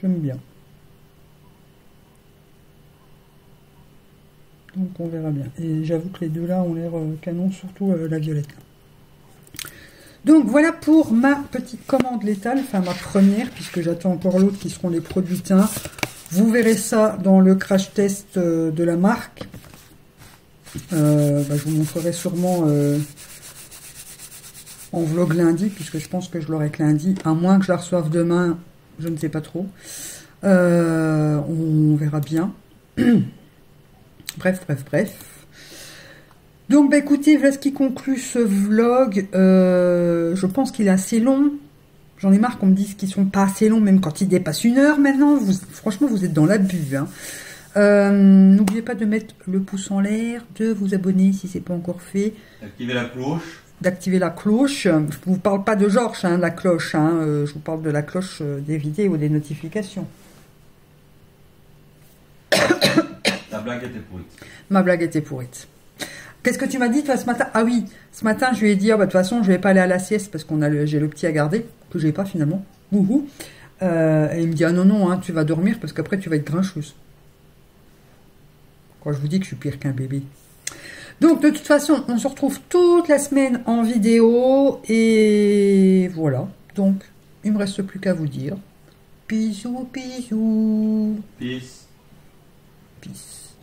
S1: J'aime bien. Donc on verra bien. Et j'avoue que les deux là ont l'air euh, canon, surtout euh, la violette. Donc voilà pour ma petite commande létale, enfin ma première, puisque j'attends encore l'autre qui seront les produits teints. Vous verrez ça dans le crash test euh, de la marque. Euh, bah, je vous montrerai sûrement euh, en vlog lundi, puisque je pense que je l'aurai que lundi, à moins que je la reçoive demain, je ne sais pas trop. on verra bien. bref, bref, bref. Donc, bah, écoutez, voilà ce qui conclut ce vlog. je pense qu'il est assez long. J'en ai marre qu'on me dise qu'ils sont pas assez longs, même quand ils dépassent une heure maintenant. Vous, franchement, vous êtes dans l'abus. Hein. Euh, n'oubliez pas de mettre le pouce en l'air, de vous abonner si c'est pas encore fait.
S5: D'activer la cloche.
S1: D'activer la cloche. Je ne vous parle pas de Georges, hein, la cloche. Hein. Euh, je vous parle de la cloche euh, des vidéos, des notifications.
S5: Ta blague était pourrite.
S1: Ma blague était pourrite. Qu'est-ce que tu m'as dit toi ce matin? Ah oui, ce matin je lui ai dit, ah, bah, de toute façon je vais pas aller à la sieste parce qu'on a j'ai le petit à garder que j'ai pas finalement. Euh, et il me dit ah non non hein, tu vas dormir parce qu'après tu vas être grincheuse. Quand je vous dis que je suis pire qu'un bébé. Donc de toute façon on se retrouve toute la semaine en vidéo et voilà. Donc il me reste plus qu'à vous dire bisous bisous.
S5: Peace.
S1: Peace.